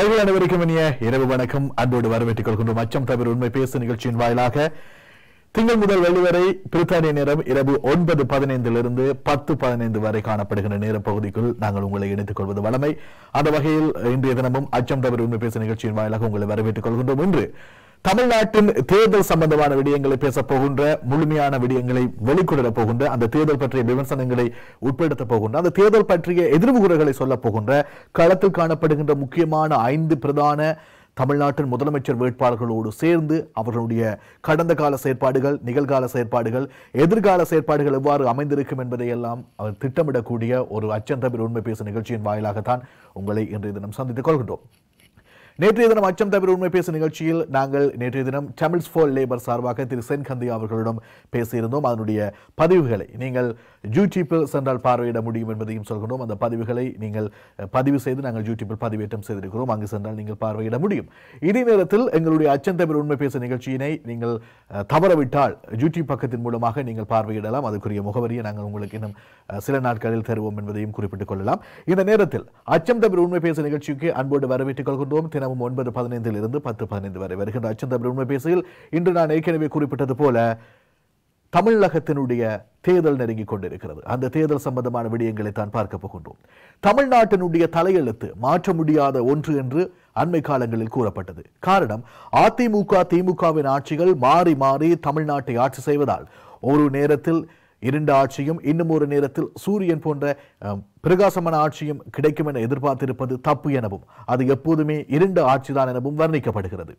நேர்கள் அனைவருக்கும் இனிய இரவு வணக்கம். அன்போடு வரவேற்றுக் கொள்கின்றோம். அச்சம் தவிர உண்மை பேசு நிகழ்ச்சியின் வாயிலாக திங்கள் முதல் வெளிவரை பிரித்தானிய நேரம் இரவு ஒன்பது பதினைந்திலிருந்து பத்து பதினைந்து வரை காணப்படுகின்ற நேர பகுதிக்குள் நாங்கள் உங்களை இணைத்துக் கொள்வது வளமை அந்த வகையில் இன்றைய தினமும் அச்சம் தவிர உண்மை பேசு நிகழ்ச்சியின் வாயிலாக உங்களை வரவேற்றுக் கொள்கின்றோம். என்று தமிழ்நாட்டின் தேர்தல் சம்பந்தமான விடயங்களை பேசப் போகின்ற முழுமையான விடயங்களை வெளிக்கொணரப் போகின்ற அந்த தேர்தல் பற்றிய விமர்சனங்களை உட்படுத்தப் போகின்ற அந்த தேர்தல் பற்றிய எதிர்வுகுறைகளை சொல்லப் போகின்ற களத்தில் காணப்படுகின்ற முக்கியமான ஐந்து பிரதான தமிழ்நாட்டின் முதலமைச்சர் வேட்பாளர்களோடு சேர்ந்து அவர்களுடைய கடந்த கால செயற்பாடுகள் நிகழ்கால செயற்பாடுகள் எதிர்கால செயற்பாடுகள் எவ்வாறு அமைந்திருக்கும் என்பதையெல்லாம் அவர் திட்டமிடக்கூடிய ஒரு அச்சம் உண்மை பேசும் நிகழ்ச்சியின் வாயிலாகத்தான் உங்களை இன்றைய தினம் சந்தித்துக் கொள்கின்றோம். நேற்றைய தினம் அச்சம் தவிர உண்மை பேசும் நிகழ்ச்சியில் நாங்கள் நேற்றைய தினம் தமிழ்ஸ் ஃபார் லேபர் சார்பாக திரு சென் கந்தி அவர்களிடம் பேசியிருந்தோம். அதனுடைய பதிவுகளை நீங்கள் யூடியூப்பில் சென்றால் பார்வையிட முடியும் என்பதையும் சொல்கிறோம். அந்த பதிவுகளை நீங்கள் பதிவு செய்து நாங்கள் யூடியூப்பில் பதிவேற்றம் செய்திருக்கிறோம். அங்கு சென்றால் நீங்கள் பார்வையிட முடியும். இதே நேரத்தில் எங்களுடைய அச்சம் தவிர உண்மை பேசும் நிகழ்ச்சியினை நீங்கள் தவறவிட்டால் யூடியூப் பக்கத்தின் மூலமாக நீங்கள் பார்வையிடலாம். அதுக்குரிய முகவரியை நாங்கள் உங்களுக்கு இன்னும் சில நாட்களில் தருவோம் என்பதையும் குறிப்பிட்டுக் கொள்ளலாம். இந்த நேரத்தில் அச்சம் தவிர உண்மை பேசும் நிகழ்ச்சிக்கு அன்போடு வரவேற்றுக் கொள்கின்றோம். தினமும் ஒன்பது பதினைந்தில் இருந்து பத்து பதினைந்து வரை வருகின்ற அச்சம் உண்மை பேசுகையில் இன்று நான் ஏற்கனவே குறிப்பிட்டது போல தமிழகத்தினுடைய தேர்தல் நெருங்கிக் கொண்டிருக்கிறது. அந்த தேர்தல் சம்பந்தமான விடயங்களை தான் பார்க்க போகின்றோம். தமிழ்நாட்டினுடைய தலையெழுத்து மாற்ற முடியாத ஒன்று என்று அண்மை காலங்களில் கூறப்பட்டது. காரணம் அதிமுக திமுகவின் ஆட்சிகள் மாறி மாறி தமிழ்நாட்டை ஆட்சி செய்வதால் ஒரு நேரத்தில் இரண்டு ஆட்சியும் இன்னும் ஒரு நேரத்தில் சூரியன் போன்ற பிரகாசமான ஆட்சியும் கிடைக்கும் என எதிர்பார்த்திருப்பது தப்பு எனவும் அது எப்போதுமே இரண்டு ஆட்சிதான் எனவும் வர்ணிக்கப்படுகிறது.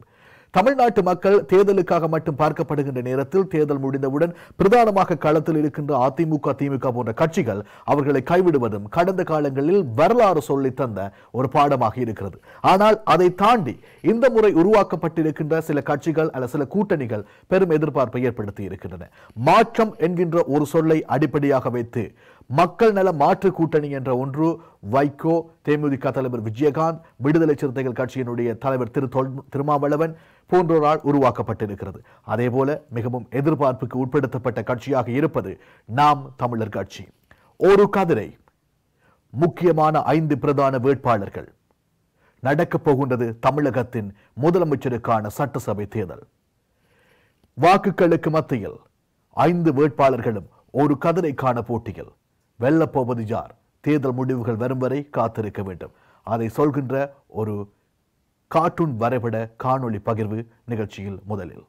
தமிழ்நாட்டு மக்கள் தேர்தலுக்காக மட்டும் பார்க்கப்படுகின்ற நேரத்தில் தேர்தல் முடிந்தவுடன் பிரதானமாக களத்தில் இருக்கின்ற அதிமுக திமுக போன்ற கட்சிகள் அவர்களை கைவிடுவதும் கடந்த காலங்களில் வரலாறு சொல்லி தந்த ஒரு பாடமாக இருக்கிறது. ஆனால் அதை தாண்டி இந்த முறை உருவாக்கப்பட்டிருக்கின்ற சில கட்சிகள் அல்ல சில கூட்டணிகள் பெரும் எதிர்பார்ப்பை ஏற்படுத்தி இருக்கின்றன. மாற்றம் என்கின்ற ஒரு சொல்லை அடிப்படையாக வைத்து மக்கள் நல மாற்று கூட்டணி என்ற ஒன்று வைகோ தேமுதிக தலைவர் விஜயகாந்த் விடுதலை சிறுத்தைகள் கட்சியினுடைய தலைவர் திரு திருமாவளவன் போன்றோரால் உருவாக்கப்பட்டிருக்கிறது. அதேபோல மிகவும் எதிர்பார்ப்புக்கு உட்படுத்தப்பட்ட கட்சியாக இருப்பது நாம் தமிழர் கட்சி. ஒரு கதிரை முக்கியமான ஐந்து பிரதான வேட்பாளர்கள். நடக்கப் போகின்றது தமிழகத்தின் முதலமைச்சருக்கான சட்டசபை தேர்தல். வாக்குகளுக்கு மத்தியில் ஐந்து வேட்பாளர்களும் ஒரு கதிரைக்கான போட்டியில். வெல்லப்போவது யார்? தேர்தல் முடிவுகள் வரும் வரை காத்திருக்க வேண்டும். அதை சொல்கின்ற ஒரு கார்ட்டூன் வரைபட காணொளி பகிர்வு நிகழ்ச்சியில் முதலில்.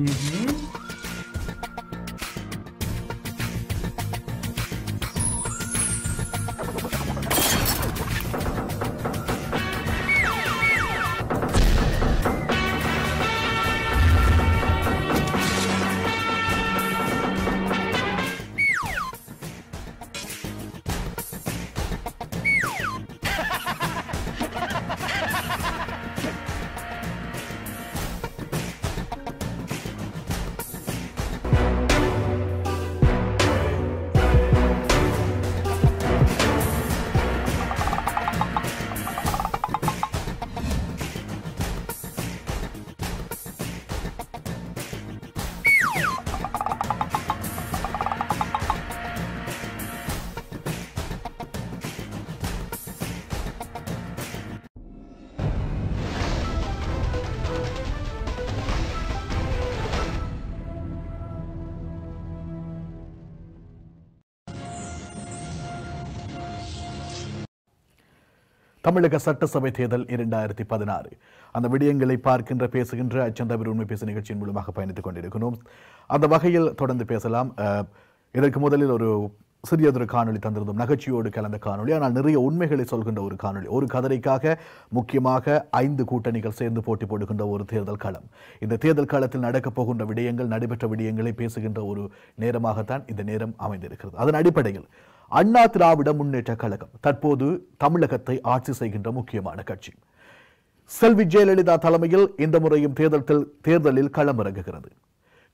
Uhum. தமிழக சட்டசபை தேர்தல் இரண்டாயிரத்தி பதினாறு. அந்த விடயங்களை பார்க்கின்ற பேசுகின்ற அச்சந்தவர் உண்மை பேசு நிகழ்ச்சியின் மூலமாக பயணித்துக் கொண்டிருக்கிறோம். அந்த வகையில் தொடர்ந்து பேசலாம். இதற்கு முதலில் ஒரு சிறியதொரு காணொளி தந்திருந்தோம். நகைச்சியோடு கலந்த காணொளி. ஆனால் நிறைய உண்மைகளை சொல்கின்ற ஒரு காணொளி. ஒரு கதரைக்காக முக்கியமாக ஐந்து கூட்டணிகள் சேர்ந்து போட்டி போடுகின்ற ஒரு தேர்தல் களம். இந்த தேர்தல் காலத்தில் நடக்கப் போகின்ற விடயங்கள் நடைபெற்ற விடயங்களை பேசுகின்ற ஒரு நேரமாகத்தான் இந்த நேரம் அமைந்திருக்கிறது. அதன் அடிப்படையில் அண்ணா திராவிட முன்னேற்ற கழகம் தற்போது தமிழகத்தை ஆட்சி செய்கின்ற முக்கியமான கட்சி. செல்வி ஜெயலலிதா தலைமையில் இந்த முறையும் தேர்தல் தேர்தலில் களமிறங்குகிறது.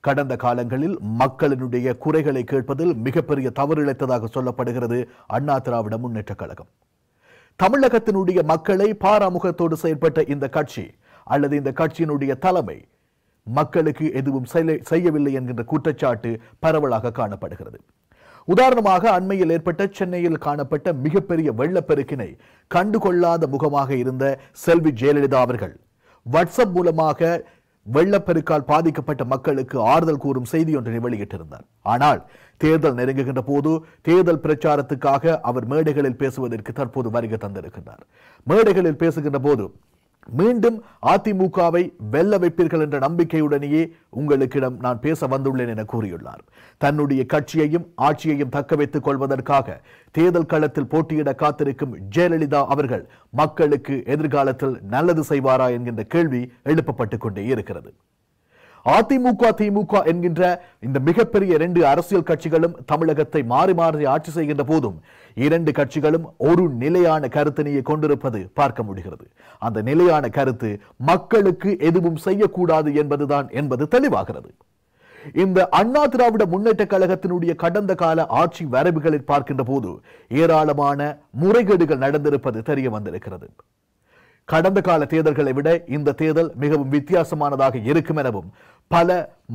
கடந்த காலங்களில் மக்களினுடைய குறைகளை கேட்பதில் மிகப்பெரிய தவறு இழைத்ததாக சொல்லப்படுகிறது அண்ணா திராவிட முன்னேற்ற கழகம். தமிழகத்தினுடைய மக்களை பாராமுகத்தோடு செயல்பட்ட இந்த கட்சி அல்லது இந்த கட்சியினுடைய தலைமை மக்களுக்கு எதுவும் செய்யவில்லை என்கின்ற குற்றச்சாட்டு பரவலாக காணப்படுகிறது. உதாரணமாக அண்மையில் ஏற்பட்ட சென்னையில் காணப்பட்ட மிகப்பெரிய வெள்ளப்பெருக்கினை கண்டுகொள்ளாத முகமாக இருந்த செல்வி ஜெயலலிதா அவர்கள். வாட்ஸ்அப் மூலமாக வெள்ளப்பெருக்கால் பாதிக்கப்பட்ட மக்களுக்கு ஆறுதல் கூறும் செய்தி ஒன்றை வெளியிட்டிருந்தார். ஆனால் தேர்தல் நெருங்குகின்ற போது தேர்தல் பிரச்சாரத்துக்காக அவர் மேடைகளில் பேசுவதற்கு தற்போது வருகை தந்திருக்கின்றார். மேடைகளில் பேசுகின்ற போது மீண்டும் அதிமுகவை வெல்ல வைப்பீர்கள் என்ற நம்பிக்கையுடனேயே உங்களுக்கிடம் நான் பேச வந்துள்ளேன் என கூறியுள்ளார். தன்னுடைய கட்சியையும் ஆட்சியையும் தக்க வைத்துக் கொள்வதற்காக தேர்தல் களத்தில் போட்டியிட காத்திருக்கும் ஜெயலலிதா அவர்கள் மக்களுக்கு எதிர்காலத்தில் நல்லது செய்வாரா என்கின்ற கேள்வி எழுப்பப்பட்டுக் கொண்டே இருக்கிறது. அதிமுக திமுக என்கின்ற இந்த மிகப்பெரிய இரண்டு அரசியல் கட்சிகளும் தமிழகத்தை மாறி மாறி ஆட்சி செய்கின்ற போதும் இரண்டு கட்சிகளும் ஒரு நிலையான கருத்தினையை கொண்டிருப்பது பார்க்க முடிகிறது. அந்த நிலையான கருத்து மக்களுக்கு எதுவும் செய்யக்கூடாது என்பதுதான் என்பது தெளிவாகிறது. இந்த அண்ணா திராவிட முன்னேற்ற கழகத்தினுடைய கடந்த கால ஆட்சி வரவுகளில் பார்க்கின்ற போது ஏராளமான முறைகேடுகள் நடந்திருப்பது தெரிய வந்திருக்கிறது. கடந்த கால தேர்தல்களை விட இந்த தேர்தல் மிகவும் வித்தியாசமானதாக இருக்கும் எனவும் பல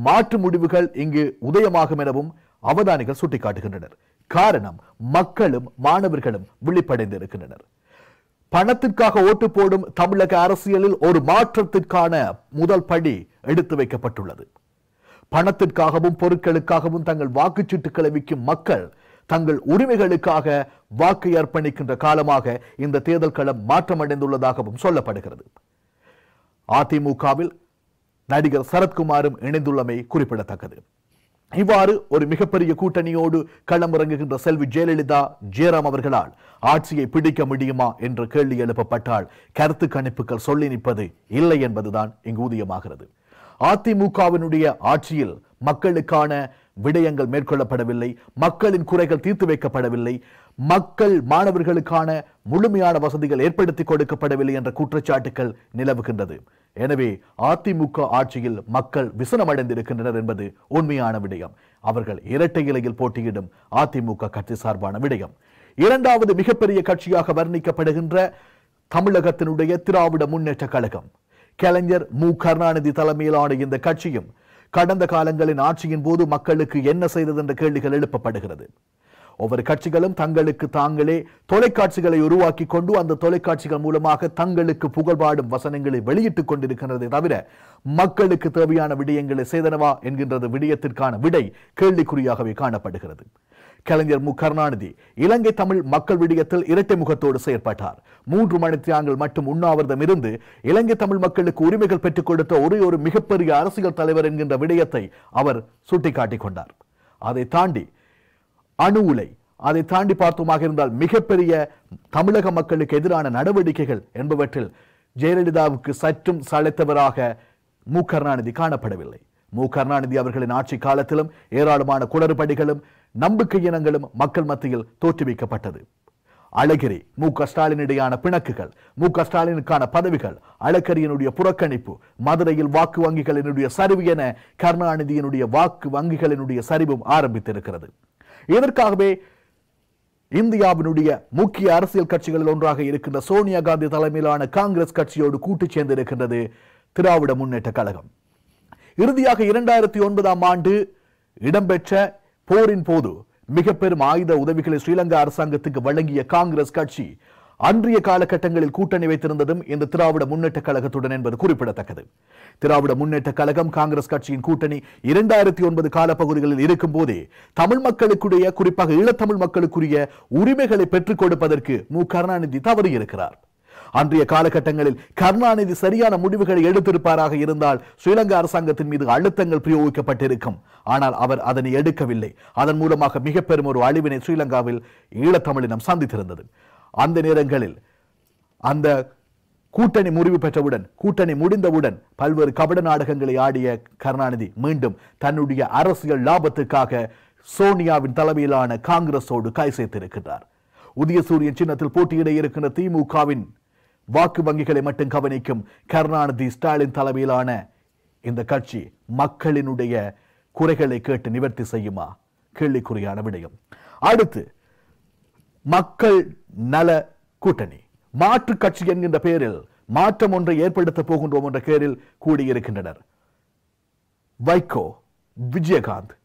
மாற்று முடிவுகள் இங்கு உதயமாகும் எனவும் அவதானிகள் சுட்டிக்காட்டுகின்றனர். காரணம் மக்களும் மாணவர்களும் விழிப்படைந்திருக்கின்றனர். பணத்திற்காக ஓட்டு போடும் தமிழக அரசியலில் ஒரு மாற்றத்திற்கான முதல் படி எடுத்து வைக்கப்பட்டுள்ளது. பணத்திற்காகவும் பொருட்களுக்காகவும் தங்கள் வாக்குச்சீட்டுகளை விற்கும் மக்கள் தங்கள் உரிமைகளுக்காக வாக்கு அர்ப்பணிக்கின்ற காலமாக இந்த தேர்தல் களம் மாற்றமடைந்துள்ளதாகவும் சொல்லப்படுகிறது. அதிமுகவில் நடிகர் சரத்குமாரும் இணைந்துள்ளமை குறிப்பிடத்தக்கது. இவ்வாறு ஒரு மிகப்பெரிய கூட்டணியோடு களமிறங்குகின்ற செல்வி ஜெயலலிதா ஜெயராம் அவர்களால் ஆட்சியை பிடிக்க முடியுமா என்ற கேள்வி எழுப்பப்பட்டால் கருத்து கணிப்புகள் சொல்லி நிற்பது இல்லை என்பதுதான் இங்கு ஊதியமாகிறது. அதிமுகவினுடைய ஆட்சியில் மக்களுக்கான விடயங்கள் மேற்கொள்ளப்படவில்லை மக்களின் குறைகள் தீர்த்து வைக்கப்படவில்லை மக்கள் மாணவர்களுக்கான முழுமையான வசதிகள் ஏற்படுத்தி கொடுக்கப்படவில்லை என்ற குற்றச்சாட்டுகள் நிலவுகின்றது. எனவே அதிமுக ஆட்சியில் மக்கள் விசனமடைந்திருக்கின்றனர் என்பது உண்மையான விடயம். அவர்கள் இரட்டை இலையில் போட்டியிடும் அதிமுக கட்சி சார்பான விடயம். இரண்டாவது மிகப்பெரிய கட்சியாக வர்ணிக்கப்படுகின்ற தமிழகத்தினுடைய திராவிட முன்னேற்ற கழகம். கலைஞர் மு. கருணாநிதி தலைமையிலான இந்த கட்சியும் கடந்த காலங்களின் ஆட்சியின் போது மக்களுக்கு என்ன செய்தது என்ற கேள்விகள் எழுப்பப்படுகிறது. ஒவ்வொரு கட்சிகளும் தங்களுக்கு தாங்களே தொலைக்காட்சிகளை உருவாக்கி கொண்டு அந்த தொலைக்காட்சிகள் மூலமாக தங்களுக்கு புகழ்பாடும் வசனங்களை வெளியிட்டுக் கொண்டிருக்கின்றதை தவிர மக்களுக்கு தேவையான விடயங்களை செய்தனவா என்கின்றது விடயத்திற்கான விடை கேள்விக்குறியாகவே காணப்படுகிறது. கலைஞர் மு. கருணாநிதி இலங்கை தமிழ் மக்கள் விடயத்தில் இரட்டை முகத்தோடு செயற்பட்டார். மூன்று மணித்தியாங்கள் மட்டும் உண்ணாவிரதம் இருந்து இலங்கை தமிழ் மக்களுக்கு உரிமைகள் பெற்றுக் கொடுத்த ஒரே ஒரு மிகப்பெரிய அரசியல் தலைவர் என்கின்ற விடயத்தை அவர் சுட்டிக்காட்டிக் கொண்டார். அதை தாண்டி அணு உலை அதை தாண்டி பார்த்தோமாக இருந்தால் மிகப்பெரிய தமிழக மக்களுக்கு எதிரான நடவடிக்கைகள் என்பவற்றில் ஜெயலலிதாவுக்கு சற்றும் சளைத்தவராக மு. கருணாநிதி காணப்படவில்லை. மு. கருணாநிதி அவர்களின் ஆட்சி காலத்திலும் ஏராளமான குளறுபடிகளும் நம்பிக்கை இனங்களும் மக்கள் மத்தியில் தோற்றுவிக்கப்பட்டது. அழகிரி மு க ஸ்டாலினிடையான பிணக்குகள் மு க ஸ்டாலினுக்கான பதவிகள் அழகரியினுடைய புறக்கணிப்பு மதுரையில் வாக்கு வங்கிகளினுடைய சரிவு என கருணாநிதியினுடைய வாக்கு வங்கிகளினுடைய சரிவும் ஆரம்பித்திருக்கிறது. இதற்காகவே இந்தியாவினுடைய முக்கிய அரசியல் கட்சிகளில் ஒன்றாக இருக்கின்ற சோனியா காந்தி தலைமையிலான காங்கிரஸ் கட்சியோடு கூட்டு சேர்ந்திருக்கின்றது திராவிட முன்னேற்ற கழகம். இறுதியாக இரண்டாயிரத்தி ஒன்பதாம் ஆண்டு இடம்பெற்ற போரின் போது மிக பெரும் ஆயுத உதவிகளை ஸ்ரீலங்கா அரசாங்கத்துக்கு வழங்கிய காங்கிரஸ் கட்சி அன்றைய காலகட்டங்களில் கூட்டணி வைத்திருந்ததும் இந்த திராவிட முன்னேற்ற கழகத்துடன் என்பது குறிப்பிடத்தக்கது. திராவிட முன்னேற்ற கழகம் காங்கிரஸ் கட்சியின் கூட்டணி இரண்டாயிரத்தி ஒன்பது காலப்பகுதிகளில் இருக்கும் போதே தமிழ் மக்களுக்குடைய குறிப்பாக ஈழத்தமிழ் மக்களுக்குரிய உரிமைகளை பெற்றுக் கொடுப்பதற்கு மு. கருணாநிதி தவறி இருக்கிறார் அன்றைய காலகட்டங்களில் கருணாநிதி சரியான முடிவுகளை எடுத்திருப்பாராக இருந்தால் ஸ்ரீலங்கா அரசாங்கத்தின் மீது அழுத்தங்கள் பிரயோகிக்கப்பட்டிருக்கும். ஆனால் அவர் அதனை எடுக்கவில்லை. அதன் மூலமாக மிக பெரும் ஒரு அழிவினை ஸ்ரீலங்காவில் ஈழத்தமிழினம் சந்தித்திருந்தது. அந்த நேரங்களில் அந்த கூட்டணி முறிவு பெற்றவுடன் கூட்டணி முடிந்தவுடன் பல்வேறு கபட நாடகங்களை ஆடிய கருணாநிதி மீண்டும் தன்னுடைய அரசியல் லாபத்துக்காக சோனியாவின் தலைமையிலான காங்கிரஸோடு கை சேர்த்திருக்கிறார். உதயசூரியன் சின்னத்தில் போட்டியிட இருக்கின்ற திமுகவின் வாக்கு வங்கிகளை மட்டும் கவனிக்கும் கருணாநிதி ஸ்டாலின் தலைமையிலான இந்த கட்சி மக்களினுடைய குறைகளை கேட்டு நிவர்த்தி செய்யுமா? கேள்விக்குறியான விடயம். அடுத்து மக்கள் நல கூட்டணி. மாற்று கட்சி என்கின்ற பெயரில் மாற்றம் ஒன்றை ஏற்படுத்த போகின்றோம் என்ற பெயரில் கூடியிருக்கின்றனர். வைகோ விஜயகாந்த்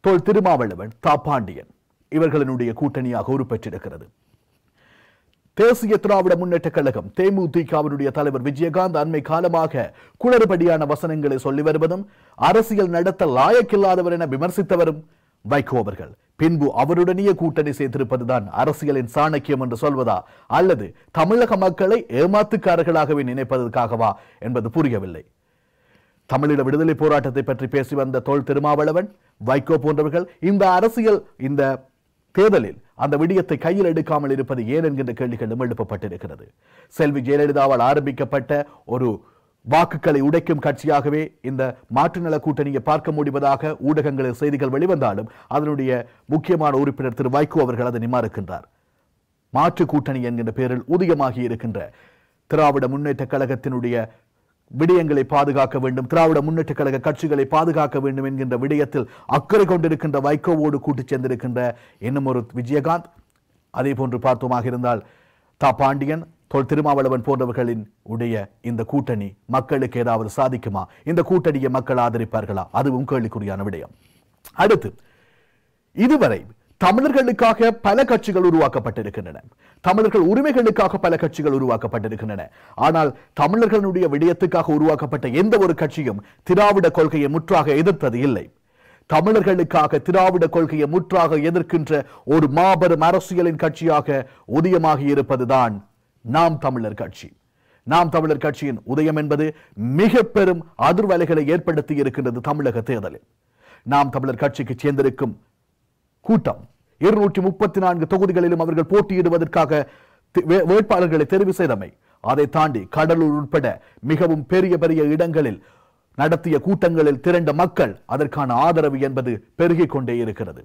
தோல் திருமாவளவன் தாப்பாண்டியன் இவர்களினுடைய கூட்டணியாக உருப்பெற்றிருக்கிறது. தேசிய திராவிட முன்னேற்ற கழகம் தேமுதிகவினுடைய தலைவர் விஜயகாந்த் அண்மை காலமாக குளறுபடியான வசனங்களை சொல்லி வருவதும் அரசியல் நடத்த லாயக்கில்லாதவர் என விமர்சித்தவரும் வைகோ அவர்கள் பின்பு அவருடனேயே கூட்டணி சேர்த்திருப்பதுதான் அரசியலின் சாணக்கியம் என்று சொல்வதா அல்லது தமிழக மக்களை ஏமாத்துக்காரர்களாகவே நினைப்பதற்காகவா என்பது புரியவில்லை. தமிழீழ விடுதலை போராட்டத்தை பற்றி பேசி வந்த தோல் திருமாவளவன் வைகோ போன்றவர்கள் இந்த அரசியல் இந்த தேர்தலில் அந்த விடயத்தை கையில் எடுக்காமல் இருப்பது ஏன் என்கின்ற கேள்விகளும் எழுப்பப்பட்டிருக்கிறது செல்வி ஜெயலலிதாவால் ஆரம்பிக்கப்பட்ட ஒரு வாக்குகளை உடைக்கும் கட்சியாகவே இந்த மாற்றுநல கூட்டணியை பார்க்க முடிவதாக ஊடகங்களில் செய்திகள் வெளிவந்தாலும் அதனுடைய முக்கியமான உறுப்பினர் திரு வைகோ அவர்கள் அதை நிமாறுக்கின்றார். மாற்று கூட்டணி என்கின்ற பெயரில் உதயமாகி இருக்கின்ற திராவிட முன்னேற்ற கழகத்தினுடைய விடயங்களை பாதுகாக்க வேண்டும். திராவிட முன்னேற்ற கழக கட்சிகளை பாதுகாக்க வேண்டும் என்கின்ற விடயத்தில் அக்கறை கொண்டிருக்கின்ற வைகோவோடு கூட்டிச் சேர்ந்திருக்கின்ற இன்னும் ஒரு விஜயகாந்த். அதே போன்று பார்த்தோமாக இருந்தால் தா பாண்டியன் தொல் திருமாவளவன் போன்றவர்களின் உடைய இந்த கூட்டணி மக்களுக்கு ஏதாவது சாதிக்குமா? இந்த கூட்டணியை மக்கள் ஆதரிப்பார்களா? அதுவும் கேள்விக்குறியான விடயம். அடுத்து இதுவரை தமிழர்களுக்காக பல கட்சிகள் உருவாக்கப்பட்டிருக்கின்றன. தமிழர்கள் உரிமைகளுக்காக பல கட்சிகள் உருவாக்கப்பட்டிருக்கின்றன. ஆனால் தமிழர்களுடைய விடயத்துக்காக உருவாக்கப்பட்ட எந்த ஒரு கட்சியும் திராவிட கொள்கையை முற்றாக எதிர்த்தது இல்லை. தமிழர்களுக்காக திராவிட கொள்கையை முற்றாக எதிர்க்கின்ற ஒரு மாபெரும் அரசியலின் கட்சியாக உதயமாகி இருப்பதுதான் நாம் தமிழர் கட்சி. நாம் தமிழர் கட்சியின் உதயம் என்பது மிக பெரும் அதிர்வலைகளை ஏற்படுத்தி இருக்கின்றது தமிழக தேர்தலில். நாம் தமிழர் கட்சிக்கு சேர்ந்திருக்கும் கூட்டம். இருநூற்றி முப்பத்தி நான்கு தொகுதிகளிலும் அவர்கள் போட்டியிடுவதற்காக வேட்பாளர்களை தெரிவு செய்தமை. அதை தாண்டி கடலூர் உட்பட மிகவும் பெரிய பெரிய இடங்களில் நடத்திய கூட்டங்களில் திரண்ட மக்கள் அதற்கான ஆதரவு என்பது பெருகிக் கொண்டே இருக்கிறது.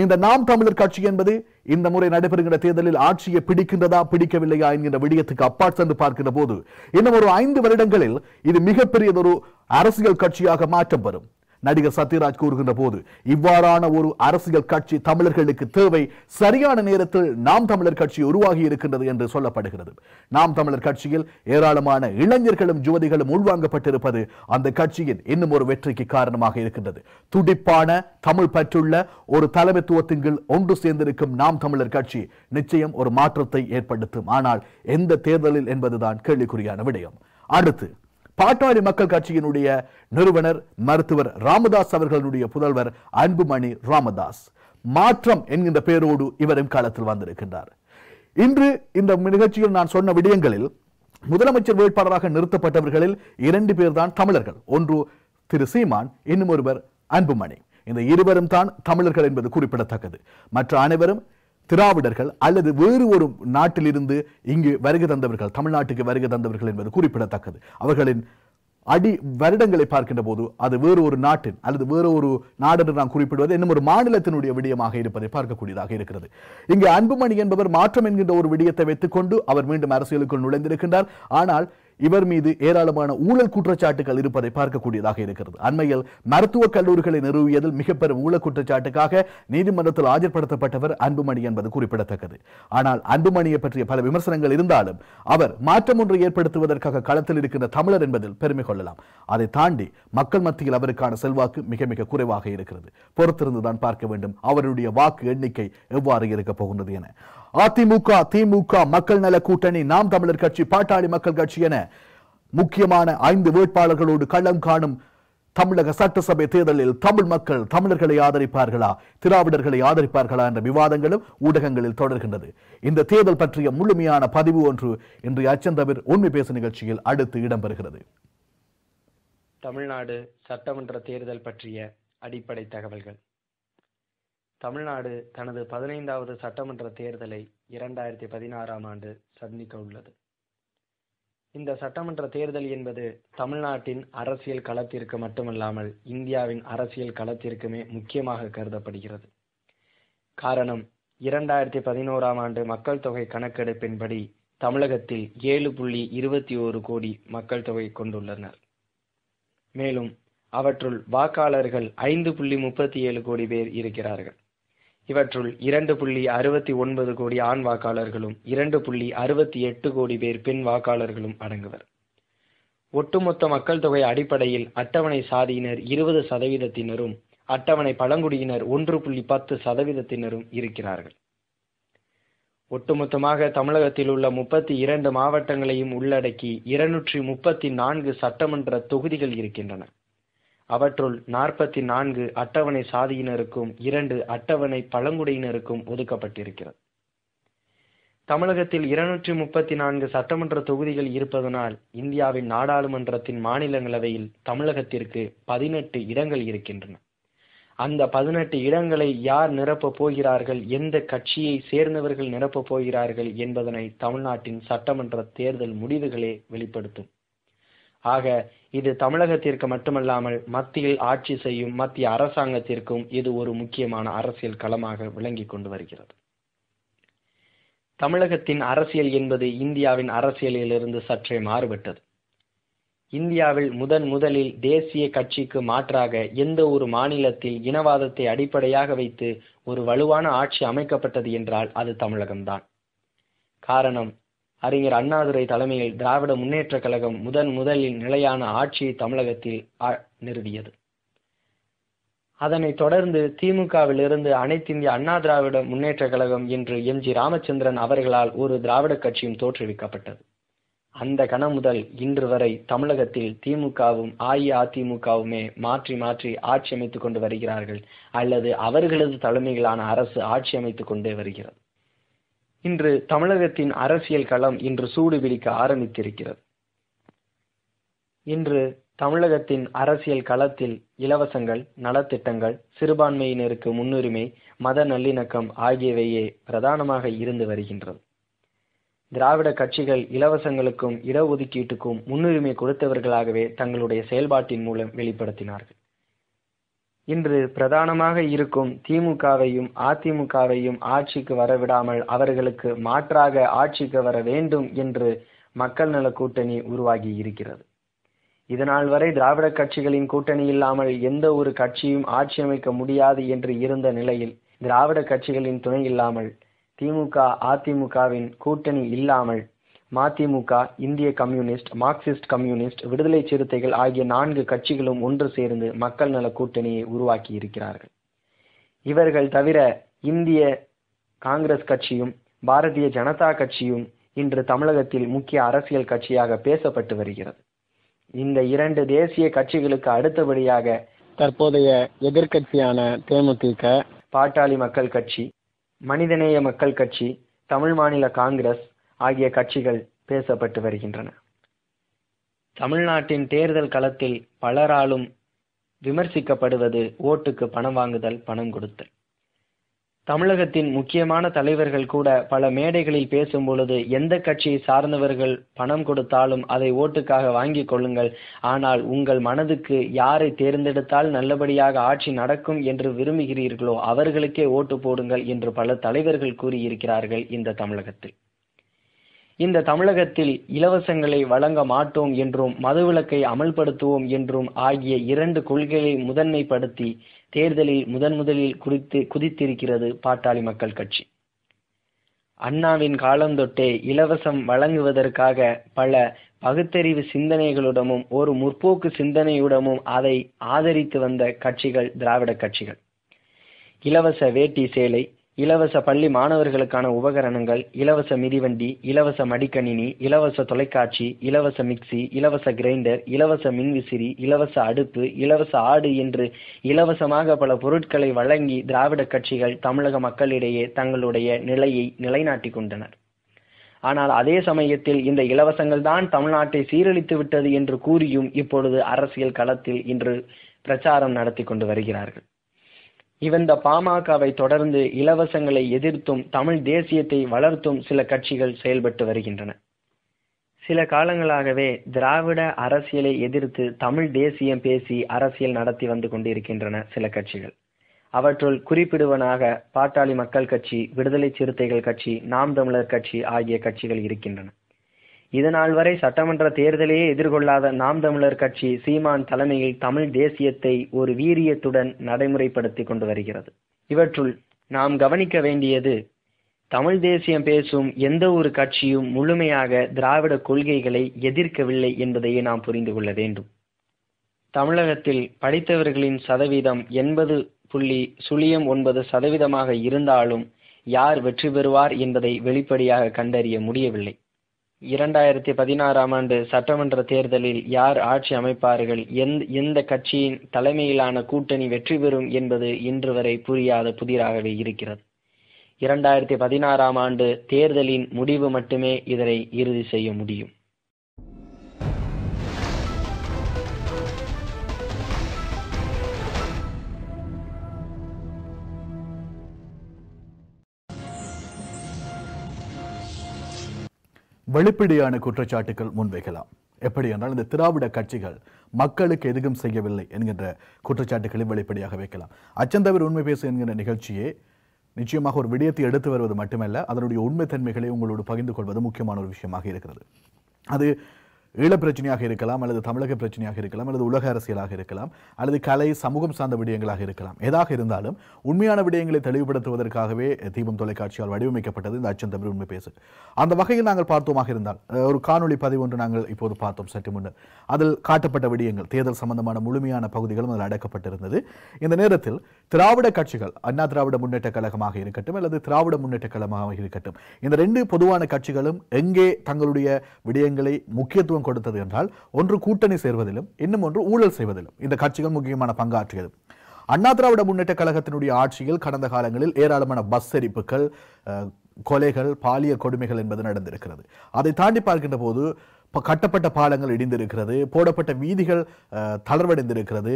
இந்த நாம் தமிழர் கட்சி என்பது இந்த முறை நடைபெறுகின்ற தேர்தலில் ஆட்சியை பிடிக்கின்றதா பிடிக்கவில்லையா என்கிற விடயத்துக்கு அப்பால் சென்று பார்க்கின்ற போது இன்னும் ஒரு ஐந்து வருடங்களில் இது மிகப்பெரியதொரு அரசியல் கட்சியாக மாற்றம் பெறும் நடிகர் சத்யராஜ் கூறுகின்ற போது இவ்வாறான ஒரு அரசியல் கட்சி தமிழர்களுக்கு தேவை. சரியான நேரத்தில் நாம் தமிழர் கட்சி உருவாகி இருக்கின்றது என்று சொல்லப்படுகிறது. நாம் தமிழர் கட்சியில் ஏராளமான இளைஞர்களும் யுவதிகளும் உள்வாங்கப்பட்டிருப்பது அந்த கட்சியின் இன்னும் ஒரு வெற்றிக்கு காரணமாக இருக்கின்றது. துடிப்பான தமிழ் பற்றுள்ள ஒரு தலைமைத்துவத்தின் கீழ் ஒன்று சேர்ந்திருக்கும் நாம் தமிழர் கட்சி நிச்சயம் ஒரு மாற்றத்தை ஏற்படுத்தும். ஆனால் எந்த தேர்தலில் என்பதுதான் கேள்விக்குறியான விடயம். அடுத்து பாட்டாளி மக்கள் கட்சியினுடைய நிறுவனர் மருத்துவர் ராமதாஸ் அவர்களுடைய புதல்வர் அன்புமணி ராமதாஸ். மாற்றம் என்கின்ற பெயரோடு இவரும் காலத்தில் வந்திருக்கின்றார். இன்று இந்த நிகழ்ச்சியில் நான் சொன்ன விடயங்களில் முதலமைச்சர் வேட்பாளராக நிறுத்தப்பட்டவர்களில் இரண்டு பேர் தான் தமிழர்கள். ஒன்று திரு சீமான் இன்னும் ஒருவர் அன்புமணி. இந்த இருவரும் தான் தமிழர்கள் என்பது குறிப்பிடத்தக்கது. மற்ற அனைவரும் திராவிடர்கள் அல்லது வேறு ஒரு நாட்டிலிருந்து இங்கு வருகை தந்தவர்கள் தமிழ்நாட்டுக்கு வருகை தந்தவர்கள் என்பது குறிப்பிடத்தக்கது. அவர்களின் அடி வருடங்களை பார்க்கின்ற போது அது வேறு ஒரு நாட்டின் அல்லது வேறு ஒரு நாடென்று நாம் குறிப்பிடுவது இன்னும் ஒரு மாநிலத்தினுடைய விடயமாக இருப்பதை பார்க்கக்கூடியதாக இருக்கிறது. இங்கு அன்புமணி என்பவர் மாற்றம் என்கின்ற ஒரு விடயத்தை வைத்துக்கொண்டு அவர் மீண்டும் அரசியலுக்குள் நுழைந்திருக்கின்றார். ஆனால் இவர் மீது ஏராளமான ஊழல் குற்றச்சாட்டுகள் இருப்பதை பார்க்கக்கூடியதாக இருக்கிறது. அண்மையில் மருத்துவக் கல்லூரிகளை நிறுவியதில் மிக பெரும் ஊழல் குற்றச்சாட்டுக்காக நீதிமன்றத்தில் ஆஜர்படுத்தப்பட்டவர் அன்புமணி என்பது குறிப்பிடத்தக்கது. ஆனால் அன்புமணியை பற்றிய பல விமர்சனங்கள் இருந்தாலும் அவர் மாற்றம் ஒன்றை ஏற்படுத்துவதற்காக களத்தில் இருக்கின்ற தமிழர் என்பதில் பெருமை கொள்ளலாம். அதை தாண்டி மக்கள் மத்தியில் அவருக்கான செல்வாக்கு மிக மிக குறைவாக இருக்கிறது. பொறுத்திருந்துதான் பார்க்க வேண்டும். அவருடைய வாக்கு எண்ணிக்கை எவ்வாறு இருக்க போகின்றது என. அதிமுக திமுக மக்கள் நல கூட்டணி நாம் தமிழர் கட்சி பாட்டாளி மக்கள் கட்சி என முக்கியமான ஐந்து வேட்பாளர்களோடு களம் காணும் தமிழக சட்டசபை தேர்தலில் தமிழ் மக்கள் தமிழர்களை ஆதரிப்பார்களா திராவிடர்களை ஆதரிப்பார்களா என்ற விவாதங்களும் ஊடகங்களில் தொடர்கின்றது. இந்த தேர்தல் பற்றிய முழுமையான பதிவு ஒன்று இன்றைய அச்சந்தவிர் உண்மை பேசு நிகழ்ச்சியில் அடுத்து இடம்பெறுகிறது. தமிழ்நாடு சட்டமன்ற தேர்தல் பற்றிய அடிப்படை தகவல்கள். தமிழ்நாடு தனது பதினைந்தாவது சட்டமன்ற தேர்தலை இரண்டாயிரத்தி பதினாறாம் ஆண்டு சந்திக்க உள்ளது. இந்த சட்டமன்ற தேர்தல் என்பது தமிழ்நாட்டின் அரசியல் களத்திற்கு மட்டுமல்லாமல் இந்தியாவின் அரசியல் களத்திற்குமே முக்கியமாக கருதப்படுகிறது. காரணம் இரண்டாயிரத்தி பதினோராம் ஆண்டு மக்கள் தொகை கணக்கெடுப்பின்படி தமிழகத்தில் ஏழு புள்ளி இருபத்தி ஓரு கோடி மக்கள் தொகை கொண்டுள்ளனர். மேலும் அவற்றுள் வாக்காளர்கள் ஐந்து புள்ளி முப்பத்தி ஏழு கோடி பேர் இருக்கிறார்கள். இவற்றுள் இரண்டு புள்ளி அறுபத்தி ஒன்பது கோடி ஆண் வாக்காளர்களும் இரண்டு புள்ளி அறுபத்தி எட்டு கோடி பேர் பெண் வாக்காளர்களும் அடங்குவர். ஒட்டுமொத்த மக்கள் தொகை அடிப்படையில் அட்டவணை சாதியினர் இருபது சதவீதத்தினரும் அட்டவணை பழங்குடியினர் ஒன்று புள்ளி பத்து சதவீதத்தினரும் இருக்கிறார்கள். ஒட்டுமொத்தமாக தமிழகத்தில் உள்ள முப்பத்தி இரண்டு மாவட்டங்களையும் உள்ளடக்கி இருநூற்றி முப்பத்தி நான்கு சட்டமன்ற தொகுதிகள் இருக்கின்றன. அவற்றுள் நாற்பத்தி நான்கு அட்டவணை சாதியினருக்கும் இரண்டு அட்டவணை பழங்குடியினருக்கும் ஒதுக்கப்பட்டிருக்கிறது. தமிழகத்தில் இருநூற்றி முப்பத்தி நான்கு சட்டமன்ற தொகுதிகள் இருப்பதனால் இந்தியாவின் நாடாளுமன்றத்தின் மாநிலங்களவையில் தமிழகத்திற்கு பதினெட்டு இடங்கள் இருக்கின்றன. அந்த பதினெட்டு இடங்களை யார் நிரப்பப் போகிறார்கள் எந்த கட்சியை சேர்ந்தவர்கள் நிரப்பப் போகிறார்கள் என்பதனை தமிழ்நாட்டின் சட்டமன்ற தேர்தல் முடிவுகளே வெளிப்படுத்தும். ஆக இது தமிழகத்திற்கு மட்டுமல்லாமல் மத்தியில் ஆட்சி செய்யும் மத்திய அரசாங்கத்திற்கும் இது ஒரு முக்கியமான அரசியல் களமாக விளங்கி கொண்டு வருகிறது. தமிழகத்தின் அரசியல் என்பது இந்தியாவின் அரசியலிலிருந்து சற்றே மாறுபட்டது. இந்தியாவில் முதன் முதலில் தேசிய கட்சிக்கு மாற்றாக எந்த ஒரு மாநிலத்தில் இனவாதத்தை அடிப்படையாக வைத்து ஒரு வலுவான ஆட்சி அமைக்கப்பட்டது என்றால் அது தமிழகம்தான். காரணம் அறிஞர் அண்ணாதுரை தலைமையில் திராவிட முன்னேற்ற கழகம் முதன் முதலில் நிலையான ஆட்சியை தமிழகத்தில் நிறுவியது. அதனைத் தொடர்ந்து திமுகவிலிருந்து அனைத்திந்திய அண்ணா திராவிட முன்னேற்ற கழகம் என்று எம். ஜி. ராமச்சந்திரன் அவர்களால் ஒரு திராவிட கட்சியும் தோற்றுவிக்கப்பட்டது. அந்த கணம் முதல் இன்று வரை தமிழகத்தில் திமுகவும் அஇஅதிமுகவுமே மாற்றி மாற்றி ஆட்சி அமைத்துக் கொண்டு வருகிறார்கள். அல்லது அவர்களது தலைமையிலான அரசு ஆட்சி அமைத்துக் கொண்டே வருகிறது. இன்று தமிழகத்தின் அரசியல் களம் இன்று சூடு பிடிக்க ஆரம்பித்திருக்கிறது. இன்று தமிழகத்தின் அரசியல் களத்தில் இலவசங்கள் நலத்திட்டங்கள் சிறுபான்மையினருக்கு முன்னுரிமை மத நல்லிணக்கம் ஆகியவையே பிரதானமாக இருந்து வருகின்றது. திராவிட கட்சிகள் இலவசங்களுக்கும் இடஒதுக்கீட்டுக்கும் முன்னுரிமை கொடுத்தவர்களாகவே தங்களுடைய செயல்பாட்டின் மூலம் வெளிப்படுத்தினார்கள். இன்று பிரதானமாக இருக்கும் திமுகவையும் அதிமுகவையும் ஆட்சிக்கு வரவிடாமல் அவர்களுக்கு மாற்றாக ஆட்சிக்கு வர வேண்டும் என்று மக்கள் நல கூட்டணி உருவாகி இருக்கிறது. இதனால் வரை திராவிட கட்சிகளின் கூட்டணி இல்லாமல் எந்த ஒரு கட்சியும் ஆட்சி அமைக்க முடியாது என்று இருந்த நிலையில் திராவிட கட்சிகளின் துணை இல்லாமல் திமுக அதிமுகவின் கூட்டணி இல்லாமல் மதிமுக இந்திய கம்யூனிஸ்ட் மார்க்சிஸ்ட் கம்யூனிஸ்ட் விடுதலை சிறுத்தைகள் ஆகிய நான்கு கட்சிகளும் ஒன்று சேர்ந்து மக்கள் நல கூட்டணியை உருவாக்கி இருக்கிறார்கள். இவர்கள் தவிர இந்திய காங்கிரஸ் கட்சியும் பாரதிய ஜனதா கட்சியும் இன்று தமிழகத்தில் முக்கிய அரசியல் கட்சியாக பேசப்பட்டு வருகிறது. இந்த இரண்டு தேசிய கட்சிகளுக்கு அடுத்தபடியாக தற்போதைய எதிர்க்கட்சியான தேமுதிக பாட்டாளி மக்கள் கட்சி மனிதநேய மக்கள் கட்சி தமிழ் மாநில காங்கிரஸ் ஆகிய கட்சிகள் பேசப்பட்டு வருகின்றன. தமிழ்நாட்டின் தேர்தல் களத்தில் பலராலும் விமர்சிக்கப்படுவது ஓட்டுக்கு பணம் வாங்குதல் பணம் கொடுத்தல். தமிழகத்தின் முக்கியமான தலைவர்கள் கூட பல மேடைகளில் பேசும் பொழுது எந்த கட்சியை சார்ந்தவர்கள் பணம் கொடுத்தாலும் அதை ஓட்டுக்காக வாங்கிக் கொள்ளுங்கள். ஆனால் உங்கள் மனதுக்கு யாரை தேர்ந்தெடுத்தால் நல்லபடியாக ஆட்சி நடக்கும் என்று விரும்புகிறீர்களோ அவர்களுக்கே ஓட்டு போடுங்கள் என்று பல தலைவர்கள் கூறியிருக்கிறார்கள் இந்த தமிழகத்தில். இந்த தமிழகத்தில் இலவசங்களை வழங்க மாட்டோம் என்றும் மதுவிலக்கை அமல்படுத்துவோம் என்றும் ஆகிய இரண்டு கொள்கைகளை முதன்மைப்படுத்தி தேர்தலில் முதன் முதலில் குறித்து குதித்திருக்கிறது பாட்டாளி மக்கள் கட்சி. அண்ணாவின் காலந்தொட்டே இலவசம் வழங்குவதற்காக பல பகுத்தறிவு சிந்தனைகளுடமும் ஒரு முற்போக்கு சிந்தனையுடமும் அதை ஆதரித்து வந்த கட்சிகள் திராவிட கட்சிகள். இலவச வேட்டி சேலை இலவச பள்ளி மாணவர்களுக்கான உபகரணங்கள் இலவச மிதிவண்டி இலவச மடிக்கணினி இலவச தொலைக்காட்சி இலவச மிக்சி இலவச கிரைண்டர் இலவச மின்விசிறி இலவச அடுப்பு இலவச ஆடு என்று இலவசமாக பல பொருட்களை வழங்கி திராவிட கட்சிகள் தமிழக மக்களிடையே தங்களுடைய நிலையை நிலைநாட்டிக் கொண்டனர். ஆனால் அதே சமயத்தில் இந்த இலவசங்கள் தான் தமிழ்நாட்டை சீரழித்து விட்டது என்று கூறியும் இப்பொழுது அரசியல் களத்தில் இன்று பிரச்சாரம் நடத்தி கொண்டு வருகிறார்கள். இவந்த பாமகவை தொடர்ந்து இலவசங்களை எதிர்த்தும் தமிழ் தேசியத்தை வளர்த்தும் சில கட்சிகள் செயல்பட்டு வருகின்றன. சில காலங்களாகவே திராவிட அரசியலை எதிர்த்து தமிழ் தேசியம் பேசி அரசியல் நடத்தி வந்து கொண்டிருக்கின்றன சில கட்சிகள். அவற்றுள் குறிப்பிடுவனாக பாட்டாளி மக்கள் கட்சி விடுதலை சிறுத்தைகள் கட்சி நாம் தமிழர் கட்சி ஆகிய கட்சிகள் இருக்கின்றன. இதனால் வரை சட்டமன்ற தேர்தலையே எதிர்கொள்ளாத நாம் தமிழர் கட்சி சீமான் தலைமையில் தமிழ் தேசியத்தை ஒரு வீரியத்துடன் நடைமுறைப்படுத்தி கொண்டு வருகிறது. இவற்றுள் நாம் கவனிக்க வேண்டியது தமிழ் தேசியம் பேசும் எந்த ஒரு கட்சியும் முழுமையாக திராவிட கொள்கைகளை எதிர்க்கவில்லை என்பதையே நாம் புரிந்து கொள்ள வேண்டும். தமிழகத்தில் படித்தவர்களின் சதவீதம் எண்பது புள்ளி சுழியம் ஒன்பது சதவீதமாக இருந்தாலும் யார் வெற்றி பெறுவார் என்பதை வெளிப்படையாக கண்டறிய முடியவில்லை. இரண்டாயிரத்தி பதினாறாம் ஆண்டு சட்டமன்ற தேர்தலில் யார் ஆட்சி அமைப்பார்கள்? எந்த எந்த கட்சியின் தலைமையிலான கூட்டணி வெற்றி பெறும் என்பது இன்று வரை புரியாத புதிராகவே இருக்கிறது. இரண்டாயிரத்தி பதினாறாம் ஆண்டு தேர்தலின் முடிவு மட்டுமே இதனை இறுதி செய்ய முடியும். வெளிப்படையான குற்றச்சாட்டுகள் முன்வைக்கலாம். எப்படி என்றால் இந்த திராவிட கட்சிகள் மக்களுக்கு எதுவும் செய்யவில்லை என்கின்ற குற்றச்சாட்டுகளை வெளிப்படையாக வைக்கலாம். அச்சந்தவர் உண்மை பேசு என்கிற நிகழ்ச்சியே நிச்சயமாக ஒரு விடயத்தை எடுத்து வருவது மட்டுமல்ல அதனுடைய உண்மைத்தன்மைகளை உங்களோடு பகிர்ந்து கொள்வது முக்கியமான ஒரு விஷயமாக இருக்கிறது. அது ஈழ பிரச்சனையாக இருக்கலாம் அல்லது தமிழக பிரச்சனையாக இருக்கலாம் அல்லது உலக அரசியலாக இருக்கலாம் அல்லது கலை சமூகம் சார்ந்த விடயங்களாக இருக்கலாம். எதாக இருந்தாலும் உண்மையான விடயங்களை தெளிவுபடுத்துவதற்காகவே தீபம் தொலைக்காட்சியால் வடிவமைக்கப்பட்டது இந்த அச்சம் தமிழ் உண்மை பேசு அந்த வகையில் நாங்கள் பார்த்தோமாக இருந்தால் ஒரு காணொளி பதிவு ஒன்று நாங்கள் இப்போது பார்த்தோம் சற்று முன்னர். அதில் காட்டப்பட்ட விடயங்கள் தேர்தல் சம்பந்தமான முழுமையான பகுதிகளும் அதில் அடக்கப்பட்டிருந்தது. இந்த நேரத்தில் திராவிட கட்சிகள் அண்ணா திராவிட முன்னேற்ற கழகமாக இருக்கட்டும் அல்லது திராவிட முன்னேற்ற கழகமாக இருக்கட்டும் இந்த ரெண்டு பொதுவான கட்சிகளும் எங்கே தங்களுடைய விடயங்களை முக்கியத்துவம் கொடுத்தது என்றால் ஒன்று கூட்டணி சேர்வதிலும் இன்னும் ஒன்று ஊழல் செய்வதிலும் இந்த கட்சிகள் முக்கியமான பங்காற்றியது. அண்ணா திராவிட முன்னேற்ற கழகத்தினுடைய ஆட்சியில் கடந்த காலங்களில் ஏராளமான பஸ் எரிப்புகள் கொலைகள் பாலியல் கொடுமைகள் என்பது நடந்திருக்கிறது. அதை தாண்டி பார்க்கின்ற போது கட்டப்பட்ட பாலங்கள் இடிந்திருக்கிறது போடப்பட்ட வீதிகள் தளர்வடைந்திருக்கிறது.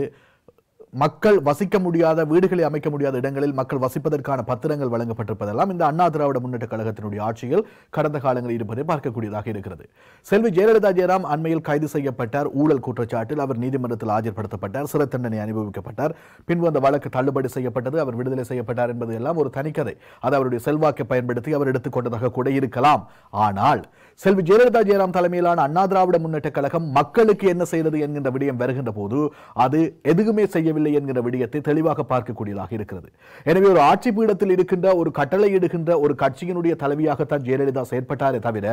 மக்கள் வசிக்க முடியாத வீடுகளை அமைக்க முடியாத இடங்களில் மக்கள் வசிப்பதற்கான பத்திரங்கள் வழங்கப்பட்டிருப்பதெல்லாம் இந்த அண்ணா திராவிட முன்னேற்ற கழகத்தினுடைய ஆட்சியில் கடந்த காலங்களில் இருப்பதை பார்க்கக்கூடியதாக இருக்கிறது. செல்வி ஜெயலலிதா ஜெயராம் அண்மையில் கைது செய்யப்பட்டார். ஊழல் குற்றச்சாட்டில் அவர் நீதிமன்றத்தில் ஆஜர்படுத்தப்பட்டார். சிறை தண்டனை அனுபவிக்கப்பட்டார். பின்பு அந்த வழக்கு தள்ளுபடி செய்யப்பட்டது. அவர் விடுதலை செய்யப்பட்டார் என்பது எல்லாம் ஒரு தனிக்கதை. அது அவருடைய செல்வாக்கை பயன்படுத்தி அவர் எடுத்துக்கொண்டதாக கூட இருக்கலாம். ஆனால் செல்வி ஜெயலலிதா ஜெயராம் தலைமையிலான அண்ணா திராவிட முன்னேற்ற கழகம் மக்களுக்கு என்ன செய்தது என்கின்ற விடயம் வருகின்ற போது அது எதுவுமே செய்யவில்லை என்கிற விடயத்தை தெளிவாக பார்க்கக்கூடியதாக இருக்கிறது. எனவே ஒரு ஆட்சி பீடத்தில் இருக்கின்ற ஒரு கட்டளையிடுகின்ற ஒரு கட்சியினுடைய தலைவியாகத்தான் ஜெயலலிதா செயற்பட்டாரே தவிர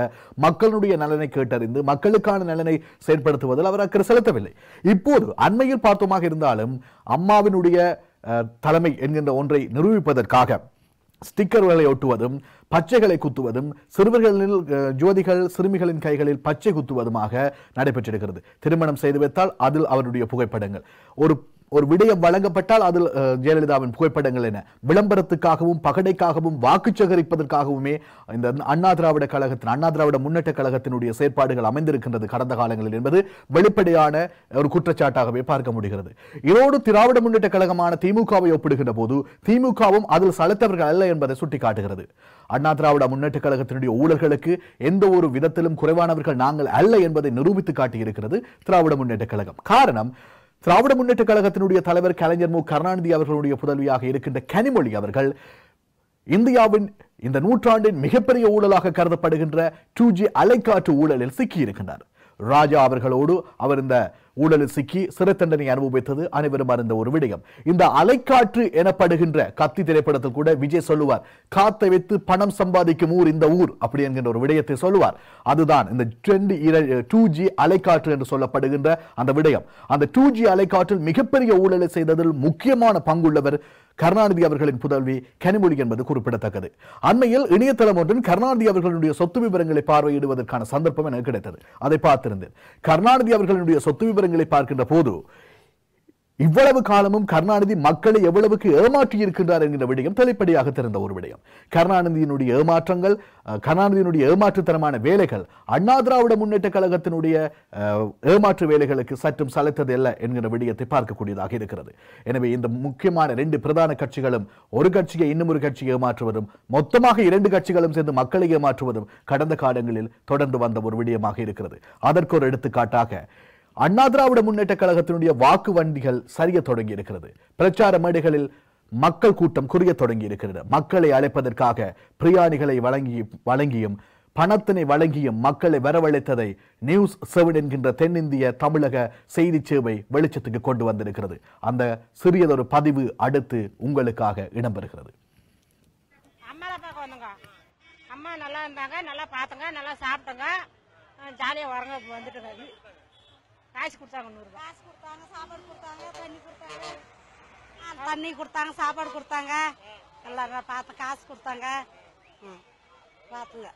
மக்களுடைய நலனை கேட்டறிந்து மக்களுக்கான நலனை செயற்படுத்துவதில் அவர் அக்கறை செலுத்தவில்லை. இப்போது அண்மையில் பார்த்தோமாக இருந்தாலும் அம்மாவினுடைய தலைமை என்கின்ற ஒன்றை நிரூபிப்பதற்காக ஸ்டிக்கர்களை ஒட்டுவதும் பச்சைகளை குத்துவதும் சிறுவர்களில் ஜோதிகள் சிறுமிகளின் கைகளில் பச்சை குத்துவதுமாக நடைபெற்றிருக்கிறது. திருமணம் செய்து வைத்தால் அதில் அவருடைய புகைப்படங்கள். ஒரு ஒரு விடயம் வழங்கப்பட்டால் அதில் ஜெயலலிதாவின் புகைப்படங்கள் என்ன? விளம்பரத்துக்காகவும் பகடைக்காகவும் வாக்கு சேகரிப்பதற்காகவுமே இந்த அண்ணா திராவிட கழகத்தின் அண்ணா திராவிட முன்னேற்ற கழகத்தினுடைய செயற்பாடுகள் அமைந்திருக்கின்றது கடந்த காலங்களில் என்பது வெளிப்படையான ஒரு குற்றச்சாட்டாகவே பார்க்க முடிகிறது. இதோடு திராவிட முன்னேற்ற கழகமான திமுகவை ஒப்பிடுகின்ற போது திமுகவும் அதில் சளைத்தவர்கள் அல்ல என்பதை சுட்டிக்காட்டுகிறது. அண்ணா திராவிட முன்னேற்ற கழகத்தினுடைய ஊழல்களுக்கு எந்த ஒரு விதத்திலும் குறைவானவர்கள் நாங்கள் அல்ல என்பதை நிரூபித்து காட்டியிருக்கிறது திராவிட முன்னேற்ற கழகம். காரணம் திராவிட முன்னேற்ற கழகத்தினுடைய தலைவர் கலைஞர் மு. கருணாநிதி அவர்களுடைய புதல்வியாக இருக்கின்ற கனிமொழி அவர்கள் இந்தியாவின் இந்த நூற்றாண்டின் மிகப்பெரிய ஊழலாக கருதப்படுகின்ற டூ ஜி அலைக்காற்று ஊழலில் சிக்கியிருக்கின்றார். ராஜா அவர்களோடு அவர் இந்த ஊழலில் சிக்கி சிறை தண்டனை அனுபவித்தது அனைவரும் அறிந்த ஒரு விடயம். இந்த அலைக்காற்று எனப்படுகின்ற கத்தி திரைப்படத்தில் கூட விஜய் சொல்லுவார் காத்தை வைத்து பணம் சம்பாதிக்கும் ஊர் இந்த ஊர் அப்படி என்கின்ற ஒரு விடயத்தை சொல்லுவார். அதுதான் இந்த ட்ரெண்ட் டூ ஜி அலைக்காற்று என்று சொல்லப்படுகின்ற அந்த விடயம். அந்த டூ ஜி அலைக்காற்றில் மிகப்பெரிய ஊழலை செய்ததில் முக்கியமான பங்குள்ளவர் கருணாநிதி அவர்களின் புதல்வி கனிமொழி என்பது குறிப்பிடத்தக்கது. அண்மையில் இணையதளம் ஒன்றில் கருணாநிதி அவர்களுடைய சொத்து விவரங்களை பார்வையிடுவதற்கான சந்தர்ப்பம் எனக்கு கிடைத்தது. அதை பார்த்திருந்தேன். கருணாநிதி அவர்களுடைய சொத்து விவரங்களை பார்க்கின்ற போது இவ்வளவு காலமும் கருணாநிதி மக்களை எவ்வளவுக்கு ஏமாற்றி இருக்கின்றார் என்கிற விடயம் வெளிப்படையாக தெரிந்த ஒரு விடயம். கருணாநிதியினுடைய ஏமாற்றங்கள் கருணாநிதியினுடைய ஏமாற்றுத்தனமான வேலைகள் அண்ணா திராவிட முன்னேற்ற கழகத்தினுடைய ஏமாற்று வேலைகளுக்கு சற்றும் சலைத்தது அல்ல என்கிற விடயத்தை பார்க்கக்கூடியதாக இருக்கிறது. எனவே இந்த முக்கியமான ரெண்டு பிரதான கட்சிகளும் ஒரு கட்சியை இன்னும் ஒரு கட்சியை ஏமாற்றுவதும் மொத்தமாக இரண்டு கட்சிகளும் சேர்ந்து மக்களை ஏமாற்றுவதும் கடந்த காலங்களில் தொடர்ந்து வந்த ஒரு விடயமாக இருக்கிறது. அதற்கு ஒரு எடுத்துக்காட்டாக அண்ணா திராவிட முன்னேற்ற கழகத்தினுடைய வாக்கு வண்டிகள் சரிய தொடங்கி இருக்கிறது. பிரச்சார மேடைகளில் மக்கள் கூட்டம் குறைய தொடங்கி இருக்கிறது. மக்களை அழைப்பதற்காக பிரியாணிகளை வழங்கி வழங்கியும் பணத்தினை வழங்கியும் மக்களை வரவழைத்ததை நியூஸ் செவன் என்கின்ற தென்னிந்திய தமிழக செய்தி சேவை வெளிச்சத்துக்கு கொண்டு வந்திருக்கிறது. அந்த சிறியதொரு பதிவு அடுத்து உங்களுக்காக இடம்பெறுகிறது. அம்மா நல்லா இருந்தாங்க நல்லா பார்த்துங்க நல்லா சாப்பிட்டுங்க. ஜாலியாக வரங்க வந்துட்டு காசு கொடுத்தாங்க நூறுரூவா. காசு கொடுத்தாங்க சாப்பாடு கொடுத்தாங்க தண்ணி கொடுத்தாங்க. தண்ணி கொடுத்தாங்க சாப்பாடு கொடுத்தாங்க. எல்லாரும் பார்த்து காசு கொடுத்தாங்க. ம் பார்த்துங்க.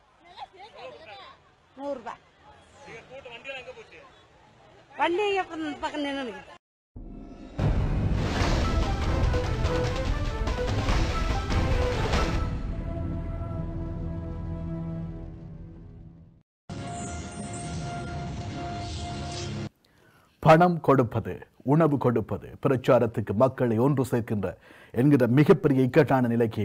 நூறுரூபா வண்டி பக்கம் பக்கம் நின்று பணம் கொடுப்பது உணவு கொடுப்பது பிரச்சாரத்துக்கு மக்களை ஒன்று சேர்க்கின்ற என்கிற மிகப்பெரிய இக்கட்டான நிலைக்கு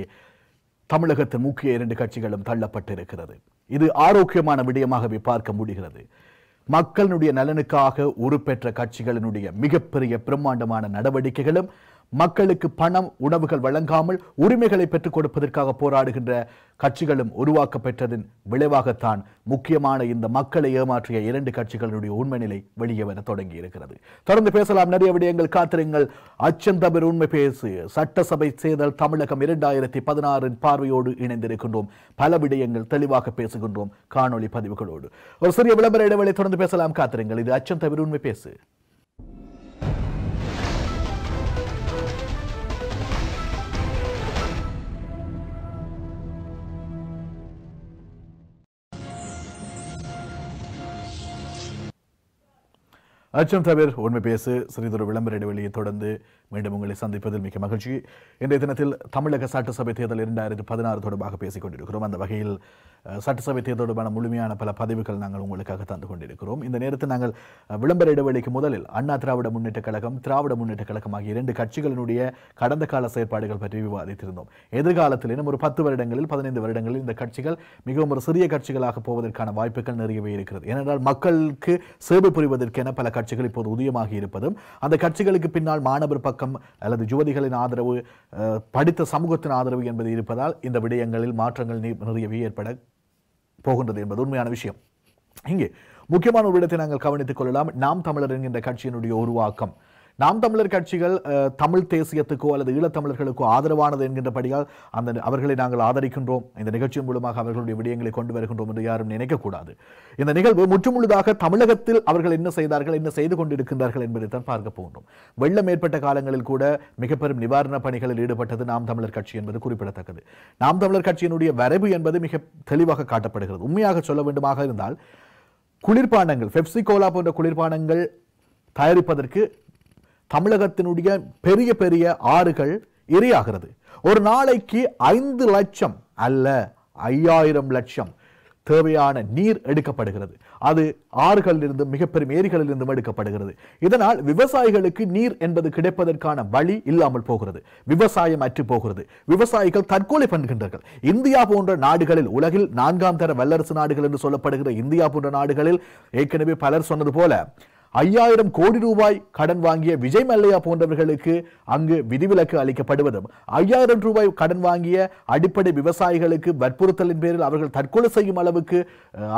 தமிழகத்தின் முக்கிய இரண்டு கட்சிகளும் தள்ளப்பட்டிருக்கிறது. இது ஆரோக்கியமான விடயமாகவே பார்க்க முடிகிறது. மக்களுடைய நலனுக்காக உருப்பெற்ற கட்சிகளினுடைய மிகப்பெரிய பிரம்மாண்டமான நடவடிக்கைகளும் மக்களுக்கு பணம் உணவுகள் வழங்காமல் உரிமைகளை பெற்றுக் கொடுப்பதற்காக போராடுகின்ற கட்சிகளும் உருவாக்கப்பெற்றதன் விளைவாகத்தான் முக்கியமான இந்த மக்களை ஏமாற்றிய இரண்டு கட்சிகளுடைய உண்மை நிலை வெளியே வர தொடங்கி இருக்கிறது தொடர்ந்து பேசலாம். நிறைய விடயங்கள் காத்திருங்கள். அச்சந்தமிழ் உண்மை பேசு. சட்டசபை தேர்தல் தமிழகம் இரண்டாயிரத்தி பதினாறின் பார்வையோடு இணைந்திருக்கின்றோம். பல விடயங்கள் தெளிவாக பேசுகின்றோம். காணொளி பதிவுகளோடு. ஒரு சிறிய விளம்பர இடைவெளி தொடர்ந்து பேசலாம். காத்திருங்கள். இது அச்சம் உண்மை பேசு. அச்சம் தவிர உண்மை பேசு. சிறிதொரு விளம்பர இடைவெளியை தொடர்ந்து மீண்டும் உங்களை சந்திப்பதில் மிக்க மகிழ்ச்சி. இன்றைய தினத்தில் தமிழக சட்டசபை தேர்தல் இரண்டாயிரத்தி பதினாறு தொடர்பாக பேசிக் கொண்டிருக்கிறோம். அந்த வகையில் சட்டசபை தேர்தல் தொடர்பான முழுமையான பல பதிவுகள் நாங்கள் உங்களுக்காக தந்து கொண்டிருக்கிறோம். இந்த நேரத்தில் நாங்கள் விளம்பர இடைவெளிக்கு முதலில் அண்ணா திராவிட முன்னேற்ற கழகம் திராவிட முன்னேற்ற கழகம் ஆகிய இரண்டு கட்சிகளினுடைய கடந்த கால செயற்பாடுகள் பற்றி விவாதித்திருந்தோம். எதிர்காலத்தில் இன்னும் ஒரு பத்து வருடங்களில் பதினைந்து வருடங்களில் இந்த கட்சிகள் மிகவும் ஒரு சிறிய கட்சிகளாக போவதற்கான வாய்ப்புகள் நிறையவே இருக்கிறது. ஏனென்றால் மக்களுக்கு சேவை புரிவதற்கென பல கட்சிகள் இப்போது உதயமாகி இருப்பதும் அந்த கட்சிகளுக்கு பின்னால் மாணவர் பக்கம் அல்லது யுவதிகளின் ஆதரவு படித்த சமூகத்தின் ஆதரவு என்பது இருப்பதால் இந்த விடயங்களில் மாற்றங்கள் நிறையவே ஏற்பட போகின்றது என்பது உண்மையான விஷயம். இங்கே முக்கியமான ஒரு இடத்தை நாங்கள் கவனித்துக் கொள்ளலாம். நாம் தமிழர் என்கின்ற கட்சியினுடைய உருவாக்கம். நாம் தமிழர் கட்சிகள் தமிழ் தேசியத்துக்கோ அல்லது ஈழத்தமிழர்களுக்கோ ஆதரவானது என்கின்றபடியால் அந்த அவர்களை நாங்கள் ஆதரிக்கின்றோம். இந்த நிகழ்ச்சியின் மூலமாக அவர்களுடைய விடயங்களை கொண்டு வருகின்றோம் என்று யாரும் நினைக்கக்கூடாது. இந்த நிகழ்வு முற்றுமுழுதாக தமிழகத்தில் அவர்கள் என்ன செய்தார்கள் என்ன செய்து கொண்டிருக்கின்றார்கள் என்பதை தான் பார்க்க போகின்றோம். வெள்ளம் ஏற்பட்ட காலங்களில் கூட மிக பெரும் நிவாரண பணிகளில் ஈடுபட்டது நாம் தமிழர் கட்சி என்பது குறிப்பிடத்தக்கது. நாம் தமிழர் கட்சியினுடைய வரைவு என்பது மிக தெளிவாக காட்டப்படுகிறது. உண்மையாக சொல்ல வேண்டுமாக இருந்தால் குளிர்பானங்கள் பெப்சி கோலா போன்ற குளிர்பானங்கள் தயாரிப்பதற்கு தமிழகத்தினுடைய பெரிய பெரிய ஆறுகள் எரியாகிறது. ஒரு நாளைக்கு ஐந்து லட்சம் அல்ல ஐயாயிரம் லட்சம் தேவையான நீர் எடுக்கப்படுகிறது. அது ஆறுகளிலிருந்து மிகப்பெரும் ஏரிகளிலிருந்தும் எடுக்கப்படுகிறது. இதனால் விவசாயிகளுக்கு நீர் என்பது கிடைப்பதற்கான வழி இல்லாமல் போகிறது. விவசாயம் அற்று போகிறது. விவசாயிகள் தற்கொலை பண்ணுகின்றார்கள். இந்தியா போன்ற நாடுகளில் உலகில் நான்காம் தர வல்லரசு நாடுகள் என்று சொல்லப்படுகிற இந்தியா போன்ற நாடுகளில் ஏற்கனவே பலர் சொன்னது போல ஐயாயிரம் கோடி ரூபாய் கடன் வாங்கிய விஜய் மல்லையா போன்றவர்களுக்கு அங்கு விதிவிலக்கு அளிக்கப்படுவதும் ஐயாயிரம் ரூபாய் கடன் வாங்கிய அடிப்படை விவசாயிகளுக்கு வற்புறுத்தலின் பேரில் அவர்கள் தற்கொலை செய்யும் அளவுக்கு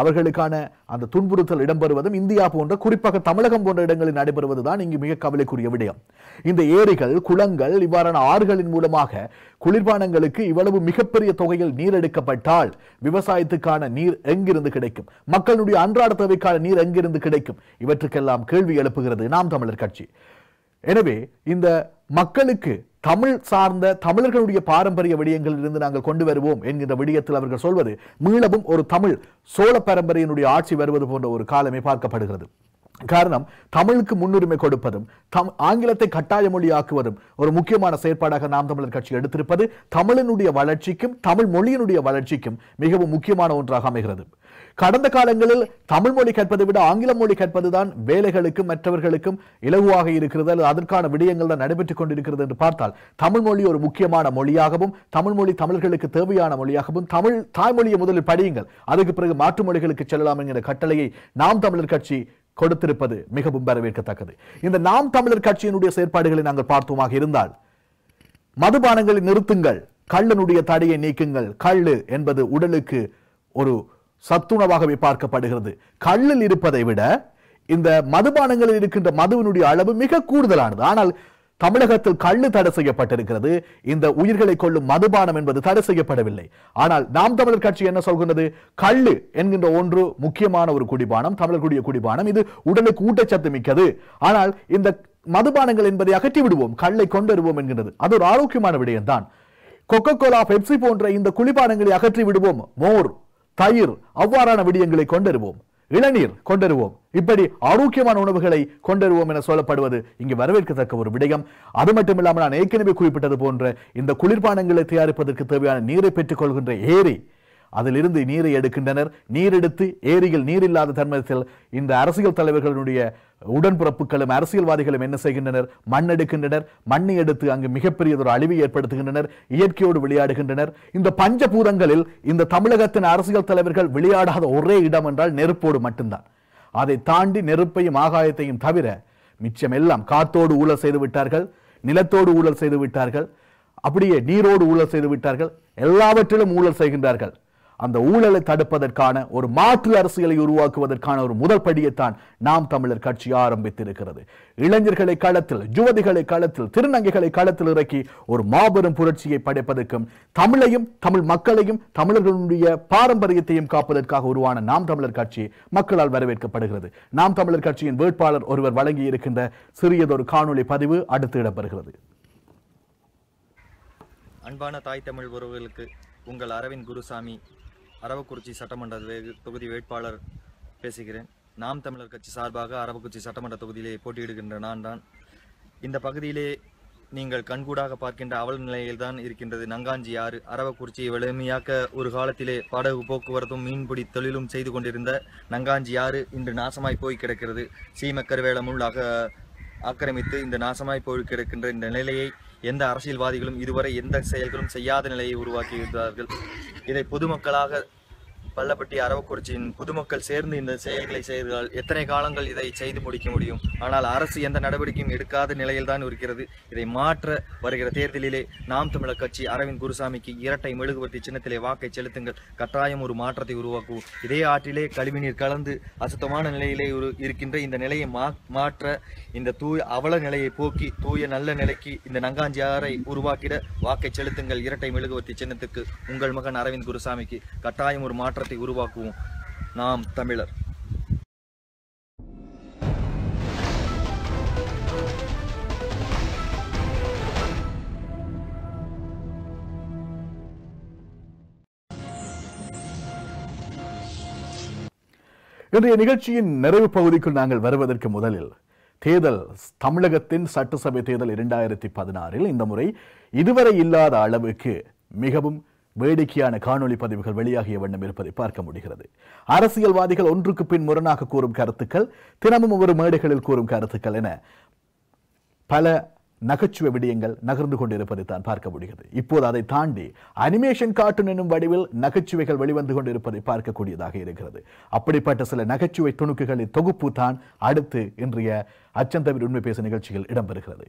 அவர்களுக்கான அந்த துன்புறுத்தல் இடம்பெறுவதும் இந்தியா போன்ற குறிப்பாக தமிழகம் போன்ற இடங்களில் நடைபெறுவதுதான் இங்கு மிக கவலைக்குரிய விடயம். இந்த ஏரிகள் குளங்கள் இவ்வாறான ஆறுகளின் மூலமாக குளிர்பானங்களுக்கு இவ்வளவு மிகப்பெரிய தொகையில் நீர் எடுக்கப்பட்டால் விவசாயத்துக்கான நீர் எங்கிருந்து கிடைக்கும்? மக்களுடைய அன்றாட தேவைக்கான நீர் எங்கிருந்து கிடைக்கும்? இவற்றுக்கெல்லாம் கேள்வி எழுப்புகிறது நாம் தமிழர் கட்சி. எனவே இந்த மக்களுக்கு தமிழ் சார்ந்த தமிழர்களுடைய பாரம்பரிய விடயங்களிலிருந்து நாங்கள் கொண்டு வருவோம் என்கின்ற விடயத்தில் அவர்கள் சொல்வது மீளவும் ஒரு தமிழ் சோழ பரம்பரையினுடைய ஆட்சி வருவது போன்ற ஒரு காலமே பார்க்கப்படுகிறது. காரணம் தமிழுக்கு முன்னுரிமை கொடுப்பதும் தம் ஆங்கிலத்தை கட்டாய மொழியாக்குவதும் ஒரு முக்கியமான செயற்பாடாக நாம் தமிழர் கட்சி எடுத்திருப்பது தமிழினுடைய வளர்ச்சிக்கும் தமிழ் மொழியினுடைய வளர்ச்சிக்கும் மிகவும் முக்கியமான ஒன்றாக அமைகிறது. கடந்த காலங்களில் தமிழ் மொழி கற்பதை விட ஆங்கில மொழி கற்பதுதான் வேலைகளுக்கும் மற்றவர்களுக்கும் இலகுவாக இருக்கிறது. அல்லது அதற்கான விடயங்கள் தான் நடைபெற்றுக் கொண்டிருக்கிறது என்று பார்த்தால் தமிழ் மொழி ஒரு முக்கியமான மொழியாகவும் தமிழ் மொழி தமிழர்களுக்கு தேவையான மொழியாகவும் தமிழ் தாய்மொழியை முதலில் படியுங்கள். அதுக்கு பிறகு மாற்று மொழிகளுக்கு செல்லலாம் என்கிற கட்டளையை நாம் தமிழர் கட்சி கொடுத்திருப்பது மிகவும் வரவேற்கத்தக்கது. இந்த நாம் தமிழர் கட்சியினுடைய செயற்பாடுகளை நாங்கள் பார்த்தோமாக இருந்தால் மதுபானங்களை நிறுத்துங்கள் கள்ளனுடைய தடையை நீக்குங்கள். கள்ளு என்பது உடலுக்கு ஒரு சத்துணவாகவே பார்க்கப்படுகிறது. கள்ளில் இருப்பதை விட இந்த மதுபானங்களில் இருக்கின்ற மதுவினுடைய அளவு மிக கூடுதலானது. ஆனால் தமிழகத்தில் கள்ளு தடை செய்யப்பட்டிருக்கிறது. இந்த உயிர்களை கொள்ளும் மதுபானம் என்பது தடை செய்யப்படவில்லை. ஆனால் நாம் தமிழர் கட்சி என்ன சொல்கிறது கள்ளு என்கின்ற ஒன்று முக்கியமான ஒரு குடிபானம் தமிழர்களுடைய குடிபானம். இது உடலுக்கு ஊட்டச்சத்து மிக்கது. ஆனால் இந்த மதுபானங்கள் என்பதை அகற்றி விடுவோம் கல்லை கொண்டு வருவோம் என்கின்றது. அது ஒரு ஆரோக்கியமான விடயம்தான். கொக்கோ கோலா பெப்சி போன்ற இந்த குளிபானங்களை அகற்றி விடுவோம். மோர் தயிர் அவ்வாறான விடயங்களை கொண்டருவோம் இளநீர் கொண்டருவோம். இப்படி ஆரோக்கியமான உணவுகளை கொண்டருவோம் என சொல்லப்படுவது இங்கு வரவேற்கத்தக்க ஒரு விடயம். அது மட்டும் இல்லாமல் நான் ஏற்கனவே குறிப்பிட்டது போன்ற இந்த குளிர்பானங்களை தயாரிப்பதற்கு தேவையான நீரை பெற்றுக் கொள்கின்ற ஏரி அதிலிருந்து நீரை எடுக்கின்றனர். நீர் எடுத்து ஏரியில் நீர் இல்லாத தன்மத்தில் இந்த அரசியல் தலைவர்களுடைய உடன்பிறப்புகளும் அரசியல்வாதிகளும் என்ன செய்கின்றனர்? மண் எடுக்கின்றனர். மண்ணை எடுத்து அங்கு மிகப்பெரியதொரு அழிவை ஏற்படுத்துகின்றனர். இயற்கையோடு விளையாடுகின்றனர். இந்த பஞ்சபூதங்களில் இந்த தமிழகத்தின் அரசியல் தலைவர்கள் விளையாடாத ஒரே இடம் என்றால் நெருப்போடு மட்டும்தான். அதை தாண்டி நெருப்பையும் ஆகாயத்தையும் தவிர மிச்சம் எல்லாம் காத்தோடு ஊழல் செய்து விட்டார்கள் நிலத்தோடு ஊழல் செய்து விட்டார்கள் அப்படியே நீரோடு ஊழல் செய்து விட்டார்கள் எல்லாவற்றிலும் ஊழல் செய்கின்றார்கள். அந்த ஊழலை தடுப்பதற்கான ஒரு மாற்று அரசியலை உருவாக்குவதற்கான ஒரு முதல் படியைத்தான் நாம் தமிழர் கட்சி ஆரம்பித்திருக்கிறது. இளைஞர்களை களத்தில் யுவதிகளை களத்தில் திருநங்கைகளை களத்தில் இறக்கி ஒரு மாபெரும் புரட்சியை படைப்பதற்கும் தமிழையும் தமிழ் மக்களையும் தமிழர்களுடைய பாரம்பரியத்தையும் காப்பதற்காக உருவான நாம் தமிழர் கட்சி மக்களால் வரவேற்கப்படுகிறது. நாம் தமிழர் கட்சியின் வேட்பாளர் ஒருவர் வழங்கி இருக்கின்ற சிறியதொரு காணொளி பதிவு அடுத்து இடம்பெறுகிறது. அன்பான தாய் தமிழ் உறவுகளுக்கு உங்கள் அரவிந்த் குருசாமி அரவக்குறிச்சி சட்டமன்ற தொகுதி வேட்பாளர் பேசுகிறேன். நாம் தமிழர் கட்சி சார்பாக அரவக்குறிச்சி சட்டமன்ற தொகுதியிலே போட்டியிடுகின்ற நான் தான். இந்த பகுதியிலே நீங்கள் கண்கூடாக பார்க்கின்ற அவல நிலையில்தான் இருக்கின்றது நங்காஞ்சி ஆறு. அரவக்குறிச்சியை வலிமையாக்க ஒரு காலத்திலே படகு போக்குவரத்தும் மீன்பிடி தொழிலும் செய்து கொண்டிருந்த நங்காஞ்சி ஆறு இன்று நாசமாய் போய் கிடக்கிறது. சீமக்கருவேலம் உள்ளாக ஆக்கிரமித்து இந்த நாசமாய் போய் கிடக்கின்ற இந்த நிலையை எந்த அரசியல்வாதிகளும் இதுவரை எந்த செயல்களும் செய்யாத நிலையை உருவாக்கியிருந்தார்கள். இதை பொதுமக்களாக பள்ளப்பட்டி அரவக்குறிச்சியின் பொதுமக்கள் சேர்ந்து இந்த செயல்களை செய்தால் எத்தனை காலங்கள் இதை செய்து முடிக்க முடியும்? ஆனால் அரசு எந்த நடவடிக்கையும் எடுக்காத நிலையில்தான் இருக்கிறது. இதை மாற்ற வருகிற தேர்தலிலே நாம் தமிழர் கட்சி அரவிந்த் குருசாமிக்கு இரட்டை மெழுகுவர்த்தி சின்னத்திலே வாக்கை செலுத்துங்கள். கட்டாயம் ஒரு மாற்றத்தை உருவாக்குவோம். இதே ஆற்றிலே கழிவுநீர் கலந்து அசுத்தமான நிலையிலே இருக்கின்ற இந்த நிலையை மா மாற்ற இந்த தூய அவல நிலையை போக்கி தூய நல்ல நிலைக்கு இந்த நங்காஞ்சி ஆறை உருவாக்கிட வாக்கை செலுத்துங்கள் இரட்டை மெழுகுவர்த்தி சின்னத்துக்கு. உங்கள் மகன் அரவிந்த் குருசாமிக்கு கட்டாயம் ஒரு மாற்ற மாற்றத்தை உருவாக்குவோம். நாம் தமிழர். இன்றைய நிகழ்ச்சியின் நிறைவு பகுதிக்குள் நாங்கள் வருவதற்கு முதலில் தேர்தல் தமிழகத்தின் சட்டசபை தேர்தல் இரண்டாயிரத்தி பதினாறில் இந்த முறை இதுவரை இல்லாத அளவுக்கு மிகவும் வேடிக்கையான காணொளி பதிவுகள் வெளியாகிய வண்ணம் இருப்பதை பார்க்க முடிகிறது. அரசியல்வாதிகள் ஒன்றுக்கு பின் முரணாக கூறும் கருத்துக்கள் தினமும் ஒவ்வொரு மேடைகளில் கூறும் கருத்துக்கள் என பல நகைச்சுவை விடயங்கள் நகர்ந்து கொண்டிருப்பதை தான் பார்க்க முடிகிறது. இப்போது அதை தாண்டி அனிமேஷன் கார்ட்டூன் என்னும் வடிவில் நகைச்சுவைகள் வெளிவந்து கொண்டிருப்பதை பார்க்கக்கூடியதாக இருக்கிறது. அப்படிப்பட்ட சில நகைச்சுவை துணுக்குகளின் தொகுப்பு தான் அடுத்து இன்றைய அச்சந்தவிர் உண்மை பேச நிகழ்ச்சியில் இடம்பெறுகிறது.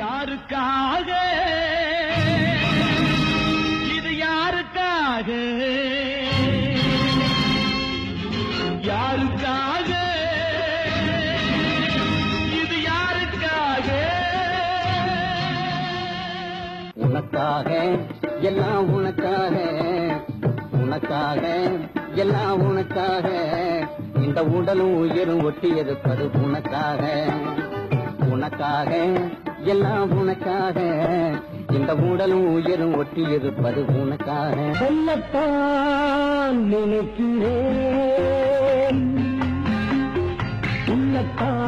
யாருக்காக உனக்காக எல்லாம் உனக்காக. உனக்காக எல்லாம் உனக்காக. இந்த உடலும் உயிரும் ஒட்டியது பது உனக்காக. உனக்காக எல்லாம் உனக்காக. இந்த உடலும் உயிரும் ஒட்டி இருப்பது உனக்காக. சொல்லத்தான் நினைக்கிறேன். உள்ளத்தான்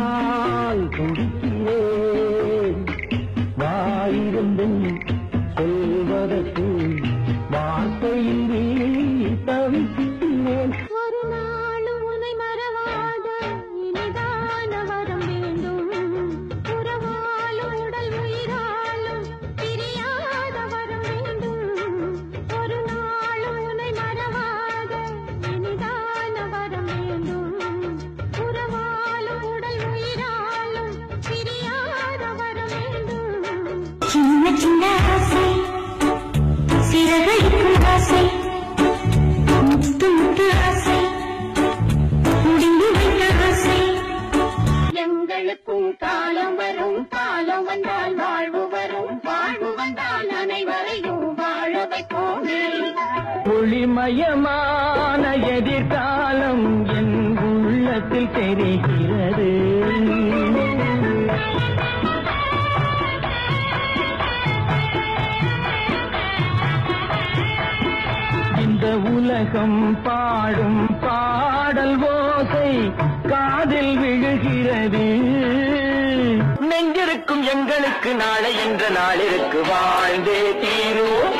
எங்களுக்கு நாளை என்ற நாளிற்கு வாழ்ந்தே தீருவோம்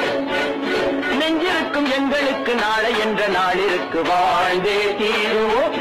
நெஞ்சிருக்கும் எங்களுக்கு நாளை என்ற நாளிற்கு வாழ்ந்தே தீருவோம்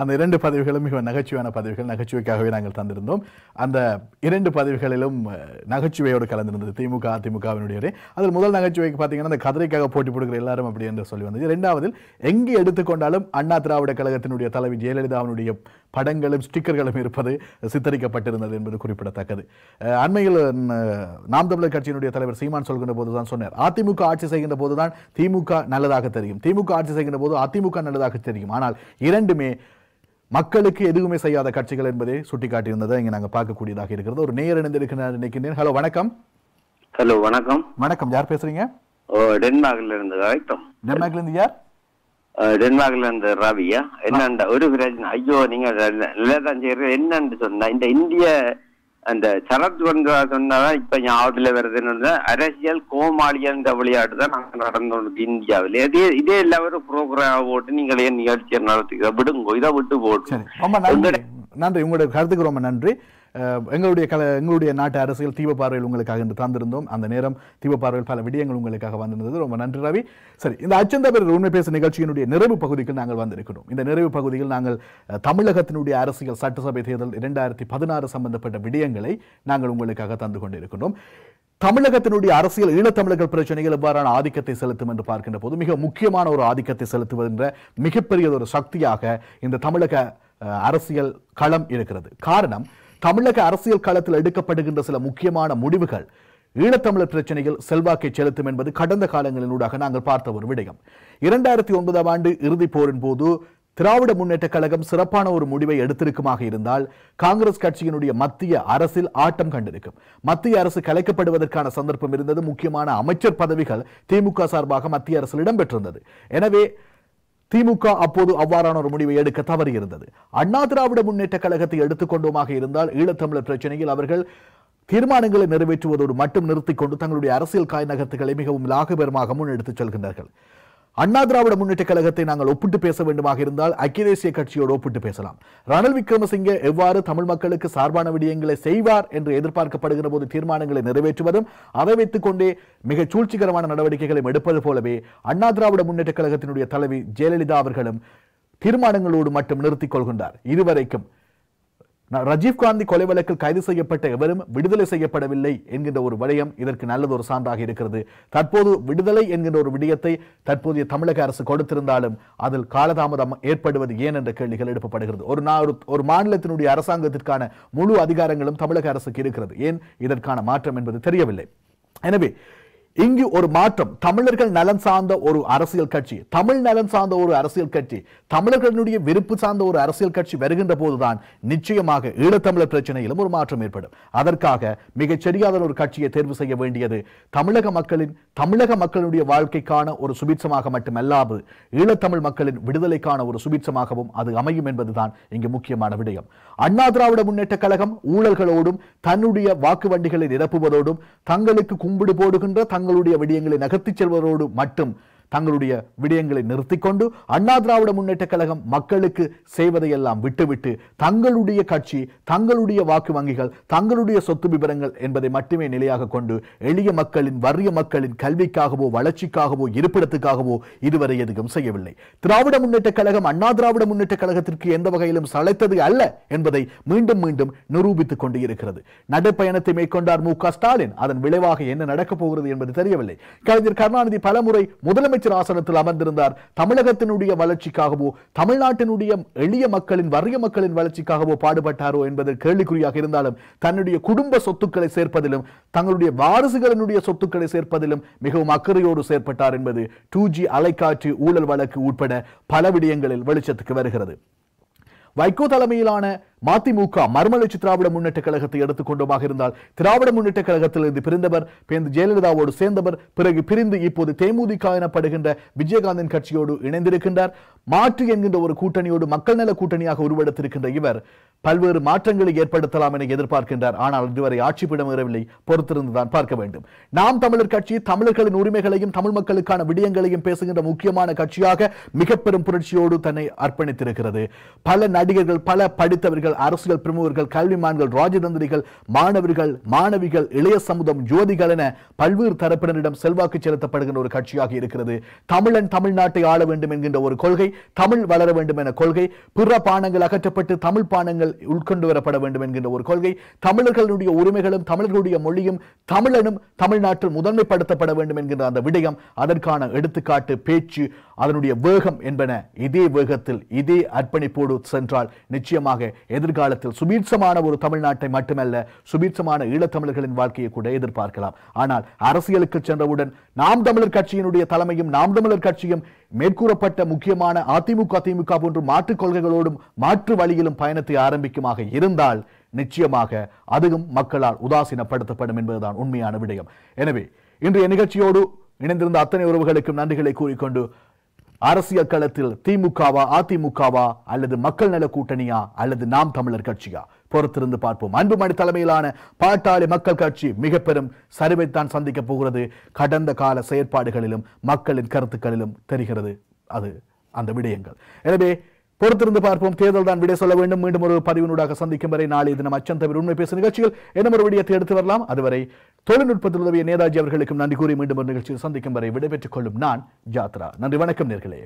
அந்த இரண்டு பதவிகளும் மிக நகைச்சுவையான பதவிகள் நகைச்சுவைக்காகவே நாங்கள் தந்திருந்தோம். அந்த இரண்டு பதவிகளிலும் நகைச்சுவையோடு கலந்திருந்தது திமுக அதிமுகவினுடைய அதில் முதல் நகைச்சுவைக்கு பார்த்தீங்கன்னா அந்த கதிரைக்காக போட்டி போடுகிற எல்லாரும் அப்படி என்று சொல்லி வந்தது. ரெண்டாவதில் எங்கே எடுத்துக்கொண்டாலும் அண்ணா திராவிட கழகத்தினுடைய தலைவி ஜெயலலிதாவினுடைய படங்களும் ஸ்டிக்கர்களும் இருப்பது சித்தரிக்கப்பட்டிருந்தது என்பது குறிப்பிடத்தக்கது. அண்மையில் நாம் தமிழர் கட்சியினுடைய தலைவர் சீமான் சொல்கின்ற போது தான் சொன்னார். அதிமுக ஆட்சி செய்கின்ற போதுதான் திமுக நல்லதாக தெரியும். திமுக ஆட்சி செய்கின்ற போது அதிமுக நல்லதாக தெரியும். ஆனால் இரண்டுமே மக்களுக்கு எதுவுமே செய்யாத கட்சிகள் என்பதை சுட்டிக்காட்டியிருந்ததை இங்கே நாங்கள் பார்க்கக்கூடியதாக இருக்கிறது. ஒரு நேயர் இணைந்திருக்கிறார் நினைக்கின்றேன். ஹலோ வணக்கம். ஹலோ வணக்கம். வணக்கம். யார் பேசுறீங்க? டென்மார்க்ல இருந்து கரெக்டும் டென்மார்க்ல இருந்து யார்? டென்மார்க்ல இருந்து ரவியா. என்னண்ட ஒரு பிரச்சனை. ஐயோ நீங்க செய்யறது. என்னன்னு சொன்னா இந்த இந்திய அந்த சரத் வந்து சொன்னதான் இப்ப ஞாபகத்துல வருதுன்னு அரசியல் கோமாளியன்ற விளையாட்டு தான் நாங்க நடந்து இந்தியாவில். இதே இதே எல்லாம் ஒரு ப்ரோக்ராம் போட்டு நீங்களே நிகழ்ச்சியை நடத்துகிற விடுங்கோ. இதை விட்டு போட்டு. நன்றி. உங்களுடைய கருத்துக்கு ரொம்ப நன்றி. எங்களுடைய கல எங்களுடைய நாட்டு அரசியல் தீப பார்வையில் உங்களுக்காக இன்று தந்திருந்தோம். அந்த நேரம் தீப பார்வையில் பல விடயங்கள் உங்களுக்காக வந்திருந்தது. ரொம்ப நன்றி ரவி. சரி இந்த அச்சந்தபர் உண்மை பேச நிகழ்ச்சியினுடைய நிறைவு பகுதிக்கு நாங்கள் வந்திருக்கிறோம். இந்த நிறைவு பகுதியில் நாங்கள் தமிழகத்தினுடைய அரசியல் சட்டசபை தேர்தல் இரண்டாயிரத்தி பதினாறு சம்பந்தப்பட்ட விடயங்களை நாங்கள் உங்களுக்காக தந்து கொண்டிருக்கிறோம். தமிழகத்தினுடைய அரசியல் ஈழத்தமிழர்கள் பிரச்சனைகள் எவ்வாறான ஆதிக்கத்தை செலுத்தும் என்று பார்க்கின்ற போது மிக முக்கியமான ஒரு ஆதிக்கத்தை செலுத்துவதென்ற மிகப்பெரிய ஒரு சக்தியாக இந்த தமிழக அரசியல் களம் இருக்கிறது. காரணம் தமிழக அரசியல் களத்தில் எடுக்கப்படுகின்ற சில முக்கியமான முடிவுகள் ஈழத்தமிழர் பிரச்சனையில் செல்வாக்கை செலுத்தும் என்பது கடந்த காலங்களினூடாக நாங்கள் பார்த்த ஒரு விடயம். இரண்டாயிரத்தி ஒன்பதாம் ஆண்டு இறுதிப் போரின் போது திராவிட முன்னேற்ற கழகம் சிறப்பான ஒரு முடிவை எடுத்திருக்குமாக இருந்தால் காங்கிரஸ் கட்சியினுடைய மத்திய அரசில் ஆட்டம் கண்டிருக்கும். மத்திய அரசு கலைக்கப்படுவதற்கான சந்தர்ப்பம் இருந்தது. முக்கியமான அமைச்சர் பதவிகள் திமுக சார்பாக மத்திய அரசில் இடம்பெற்றிருந்தது. எனவே திமுக அப்போது அவ்வாறான ஒரு முடிவை எடுக்க தவறியிருந்தது. அண்ணா திராவிட முன்னேற்ற கழகத்தை எடுத்துக்கொண்டோமாக இருந்தால் ஈழத்தமிழர் பிரச்சனையில் அவர்கள் தீர்மானங்களை நிறைவேற்றுவதோடு மட்டும் நிறுத்திக் கொண்டு தங்களுடைய அரசியல் காய் நகர்த்துகளை மிகவும் லாகபெரமாக முன்னெடுத்துச் செல்கின்றார்கள். அண்ணா திராவிட முன்னேற்ற கழகத்தை நாங்கள் ஒப்பிட்டு பேச வேண்டுமாக இருந்தால் ஐக்கிய தேசிய கட்சியோடு ஒப்பிட்டு பேசலாம். ரணில் விக்ரமசிங்கே எவ்வாறு தமிழ் மக்களுக்கு சார்பான விடயங்களை செய்வார் என்று எதிர்பார்க்கப்படுகிற போது தீர்மானங்களை நிறைவேற்றுவதும் அதை வைத்துக் கொண்டே மிக சூழ்ச்சிகரமான நடவடிக்கைகளை எடுப்பது போலவே அண்ணா திராவிட முன்னேற்ற கழகத்தினுடைய தலைவி ஜெயலலிதா அவர்களும் தீர்மானங்களோடு மட்டும் நிறுத்திக் கொள்கின்றார். இதுவரைக்கும் ரஜீவ் காந்தி கொலை வழக்கில் கைது செய்யப்பட்ட எவரும் விடுதலை செய்யப்படவில்லை என்கின்ற ஒரு விடயம் இதற்கு நல்லது ஒரு சான்றாக இருக்கிறது. தற்போது விடுதலை என்கின்ற ஒரு விடயத்தை தற்போதைய தமிழக அரசு கொடுத்திருந்தாலும் அதில் காலதாமதம் ஏற்படுவது ஏன் என்ற கேள்விகள் எழுப்பப்படுகிறது. ஒரு- ஒரு மாநிலத்தினுடைய அரசாங்கத்திற்கான முழு அதிகாரங்களும் தமிழக அரசுக்கு இருக்கிறது. ஏன்? இதற்கான மாற்றம் என்பது தெரியவில்லை. எனவே இங்கு ஒரு மாற்றம். தமிழர்கள் நலன் சார்ந்த ஒரு அரசியல் கட்சி. தமிழ் நலன் சார்ந்த ஒரு அரசியல் கட்சி. தமிழர்களுடைய விருப்பு சார்ந்த ஒரு அரசியல் கட்சி வருகின்ற போதுதான் நிச்சயமாக ஈழத்தமிழர் பிரச்சனையிலும் ஒரு மாற்றம் ஏற்படும். அதற்காக மிகச் சரியாத ஒரு கட்சியை தேர்வு செய்ய வேண்டியது தமிழக மக்களின் தமிழக மக்களுடைய வாழ்க்கைக்கான ஒரு சுபிட்சமாக மட்டுமல்லாது ஈழத்தமிழ் மக்களின் விடுதலைக்கான ஒரு சுபிட்சமாகவும் அது அமையும் என்பதுதான் இங்கு முக்கியமான விடயம். அண்ணா திராவிட முன்னேற்ற கழகம் ஊழல்களோடும் தன்னுடைய வாக்கு வண்டிகளை நிரப்புவதோடும் தங்களுக்கு கும்பிடு போடுகின்ற தங்களுடைய விடயங்களை நகர்த்திச் செல்வதோடு மட்டும் தங்களுடைய விடயங்களை நிறுத்திக்கொண்டு அண்ணா திராவிட முன்னேற்ற கழகம் மக்களுக்கு செய்வதையெல்லாம் விட்டுவிட்டு தங்களுடைய கட்சி தங்களுடைய வாக்கு வங்கிகள் தங்களுடைய சொத்து விவரங்கள் என்பதை மட்டுமே நிலையாக கொண்டு எளிய மக்களின் வறிய மக்களின் கல்விக்காகவோ வளர்ச்சிக்காகவோ இருப்பிடத்துக்காகவோ இதுவரை எதுவும் செய்யவில்லை. திராவிட முன்னேற்ற கழகம் அண்ணா திராவிட முன்னேற்ற கழகத்திற்கு எந்த வகையிலும் சளைத்தது அல்ல என்பதை மீண்டும் மீண்டும் நிரூபித்துக் கொண்டு இருக்கிறது நடைப்பயணத்தை மேற்கொண்டார் மு க ஸ்டாலின். அதன் விளைவாக என்ன நடக்கப் போகிறது என்பது தெரியவில்லை. கலைஞர் கருணாநிதி பலமுறை முதலமைச்சர் முதலமைச்சர் ஆசனத்தில் அமர்ந்திருந்தார். தமிழகத்தினுடைய வளர்ச்சிக்காகவோ தமிழ்நாட்டினுடைய எளிய மக்களின் வறிய மக்களின் வளர்ச்சிக்காகவோ பாடுபட்டாரோ என்பது கேள்விக்குறியாக இருந்தாலும் தன்னுடைய குடும்ப சொத்துக்களை சேர்ப்பதிலும் தங்களுடைய வாரிசுகளினுடைய சொத்துக்களை சேர்ப்பதிலும் மிகவும் அக்கறையோடு செயற்பட்டார் என்பது டூ ஜி அலைக்காற்று ஊழல் வழக்கு உட்பட பல விடயங்களில் வெளிச்சத்துக்கு வருகிறது. வைகோ தலைமையிலான மதிமுக மறுமலர்ச்சி திராவிட முன்னேற்ற கழகத்தை எடுத்துக்கொண்டோமாக இருந்தால் திராவிட முன்னேற்ற கழகத்திலிருந்து பிரிந்தவர் பிறந்து ஜெயலலிதாவோடு சேர்ந்தவர் பிறகு பிரிந்து இப்போது தேமுதிக எனப்படுகின்ற விஜயகாந்தின் கட்சியோடு இணைந்திருக்கின்றார். மாற்று என்கின்ற ஒரு கூட்டணியோடு மக்கள் நல கூட்டணியாக உருவெடுத்திருக்கின்ற இவர் பல்வேறு மாற்றங்களை ஏற்படுத்தலாம் என எதிர்பார்க்கின்றார். ஆனால் இதுவரை ஆட்சிப்பிடம் ஏறவில்லை. பொறுத்திருந்துதான் பார்க்க வேண்டும். நாம் தமிழர் கட்சி தமிழர்களின் உரிமைகளையும் தமிழ் மக்களுக்கான விடயங்களையும் பேசுகின்ற முக்கியமான கட்சியாக மிக பெரும் புரட்சியோடு தன்னை அர்ப்பணித்திருக்கிறது. பல நடிகர்கள் பல படித்தவர்கள் தலைவர்கள் அரசியல் பிரமுகர்கள் கல்விமான்கள் ராஜதந்திரிகள் மாணவர்கள் மாணவிகள் இளைய சமுதம் ஜோதிகள் என பல்வேறு தரப்பினரிடம் செல்வாக்கு செலுத்தப்படுகின்ற ஒரு கட்சியாக இருக்கிறது. தமிழன் தமிழ்நாட்டை ஆள வேண்டும் என்கின்ற ஒரு கொள்கை தமிழ் வளர வேண்டும் என கொள்கை பிற பானங்கள் அகற்றப்பட்டு தமிழ் பானங்கள் உட்கொண்டு வரப்பட வேண்டும் என்கின்ற ஒரு கொள்கை தமிழர்களுடைய உரிமைகளும் தமிழர்களுடைய மொழியும் தமிழனும் தமிழ்நாட்டில் முதன்மைப்படுத்தப்பட வேண்டும் என்கின்ற அந்த விடயம் அதற்கான எடுத்துக்காட்டு பேச்சு அதனுடைய வேகம் என்பன இதே வேகத்தில் இதே அர்ப்பணிப்போடு சென்றால் நிச்சயமாக எதிர்காலத்தில் சுபீட்சமான ஒரு தமிழ்நாட்டை மட்டுமல்ல சுபீட்சமான ஈழத்தமிழர்களின் வாழ்க்கையை கூட எதிர்பார்க்கலாம். ஆனால் அரசியலுக்கு சென்றவுடன் நாம் தமிழர் கட்சியினுடைய தலைமையும் நாம் தமிழர் கட்சியும் மேற்கூறப்பட்ட முக்கியமான அதிமுக திமுக போன்ற மாற்றுக் கொள்கைகளோடும் மாற்று வழியிலும் பயணத்தை ஆரம்பிக்குமாக இருந்தால் நிச்சயமாக அதுவும் மக்களால் உதாசீனப்படுத்தப்படும் என்பதுதான் உண்மையான விடயம். எனவே இன்றைய நிகழ்ச்சியோடு இணைந்திருந்த அத்தனை உறவுகளுக்கும் நன்றிகளை கூறிக்கொண்டு அரசியல் களத்தில் திமுகவா அதிமுகவா அல்லது மக்கள் நல கூட்டணியா அல்லது நாம் தமிழர் கட்சியா? பொறுத்திருந்து பார்ப்போம். அன்புமணி தலைமையிலான பாட்டாளி மக்கள் கட்சி மிக பெரும் சரிவைத்தான் சந்திக்க போகிறது. கடந்த கால செயற்பாடுகளிலும் மக்களின் கருத்துக்களிலும் தெரிகிறது. அது அந்த விடயங்கள். எனவே பொறுத்திருந்து பார்ப்போம். தேர்தல் தான் விடை சொல்ல வேண்டும். மீண்டும் ஒரு பதிவினூடாக சந்திக்கும் வரை நாளை தினம் அச்சம் தவிர உண்மை பேசும் நிகழ்ச்சிகள். என்ன ஒரு விடயத்தை எடுத்து வரலாம். அதுவரை தொழில்நுட்பத்தில் உதவிய நேதாஜி அவர்களுக்கும் நன்றி கூறி மீண்டும் ஒரு நிகழ்ச்சியில் சந்திக்கும் வரை விடைபெற்றுக் கொள்ளும் நான் ஜாத்ரா. நன்றி வணக்கம் நேர்களே.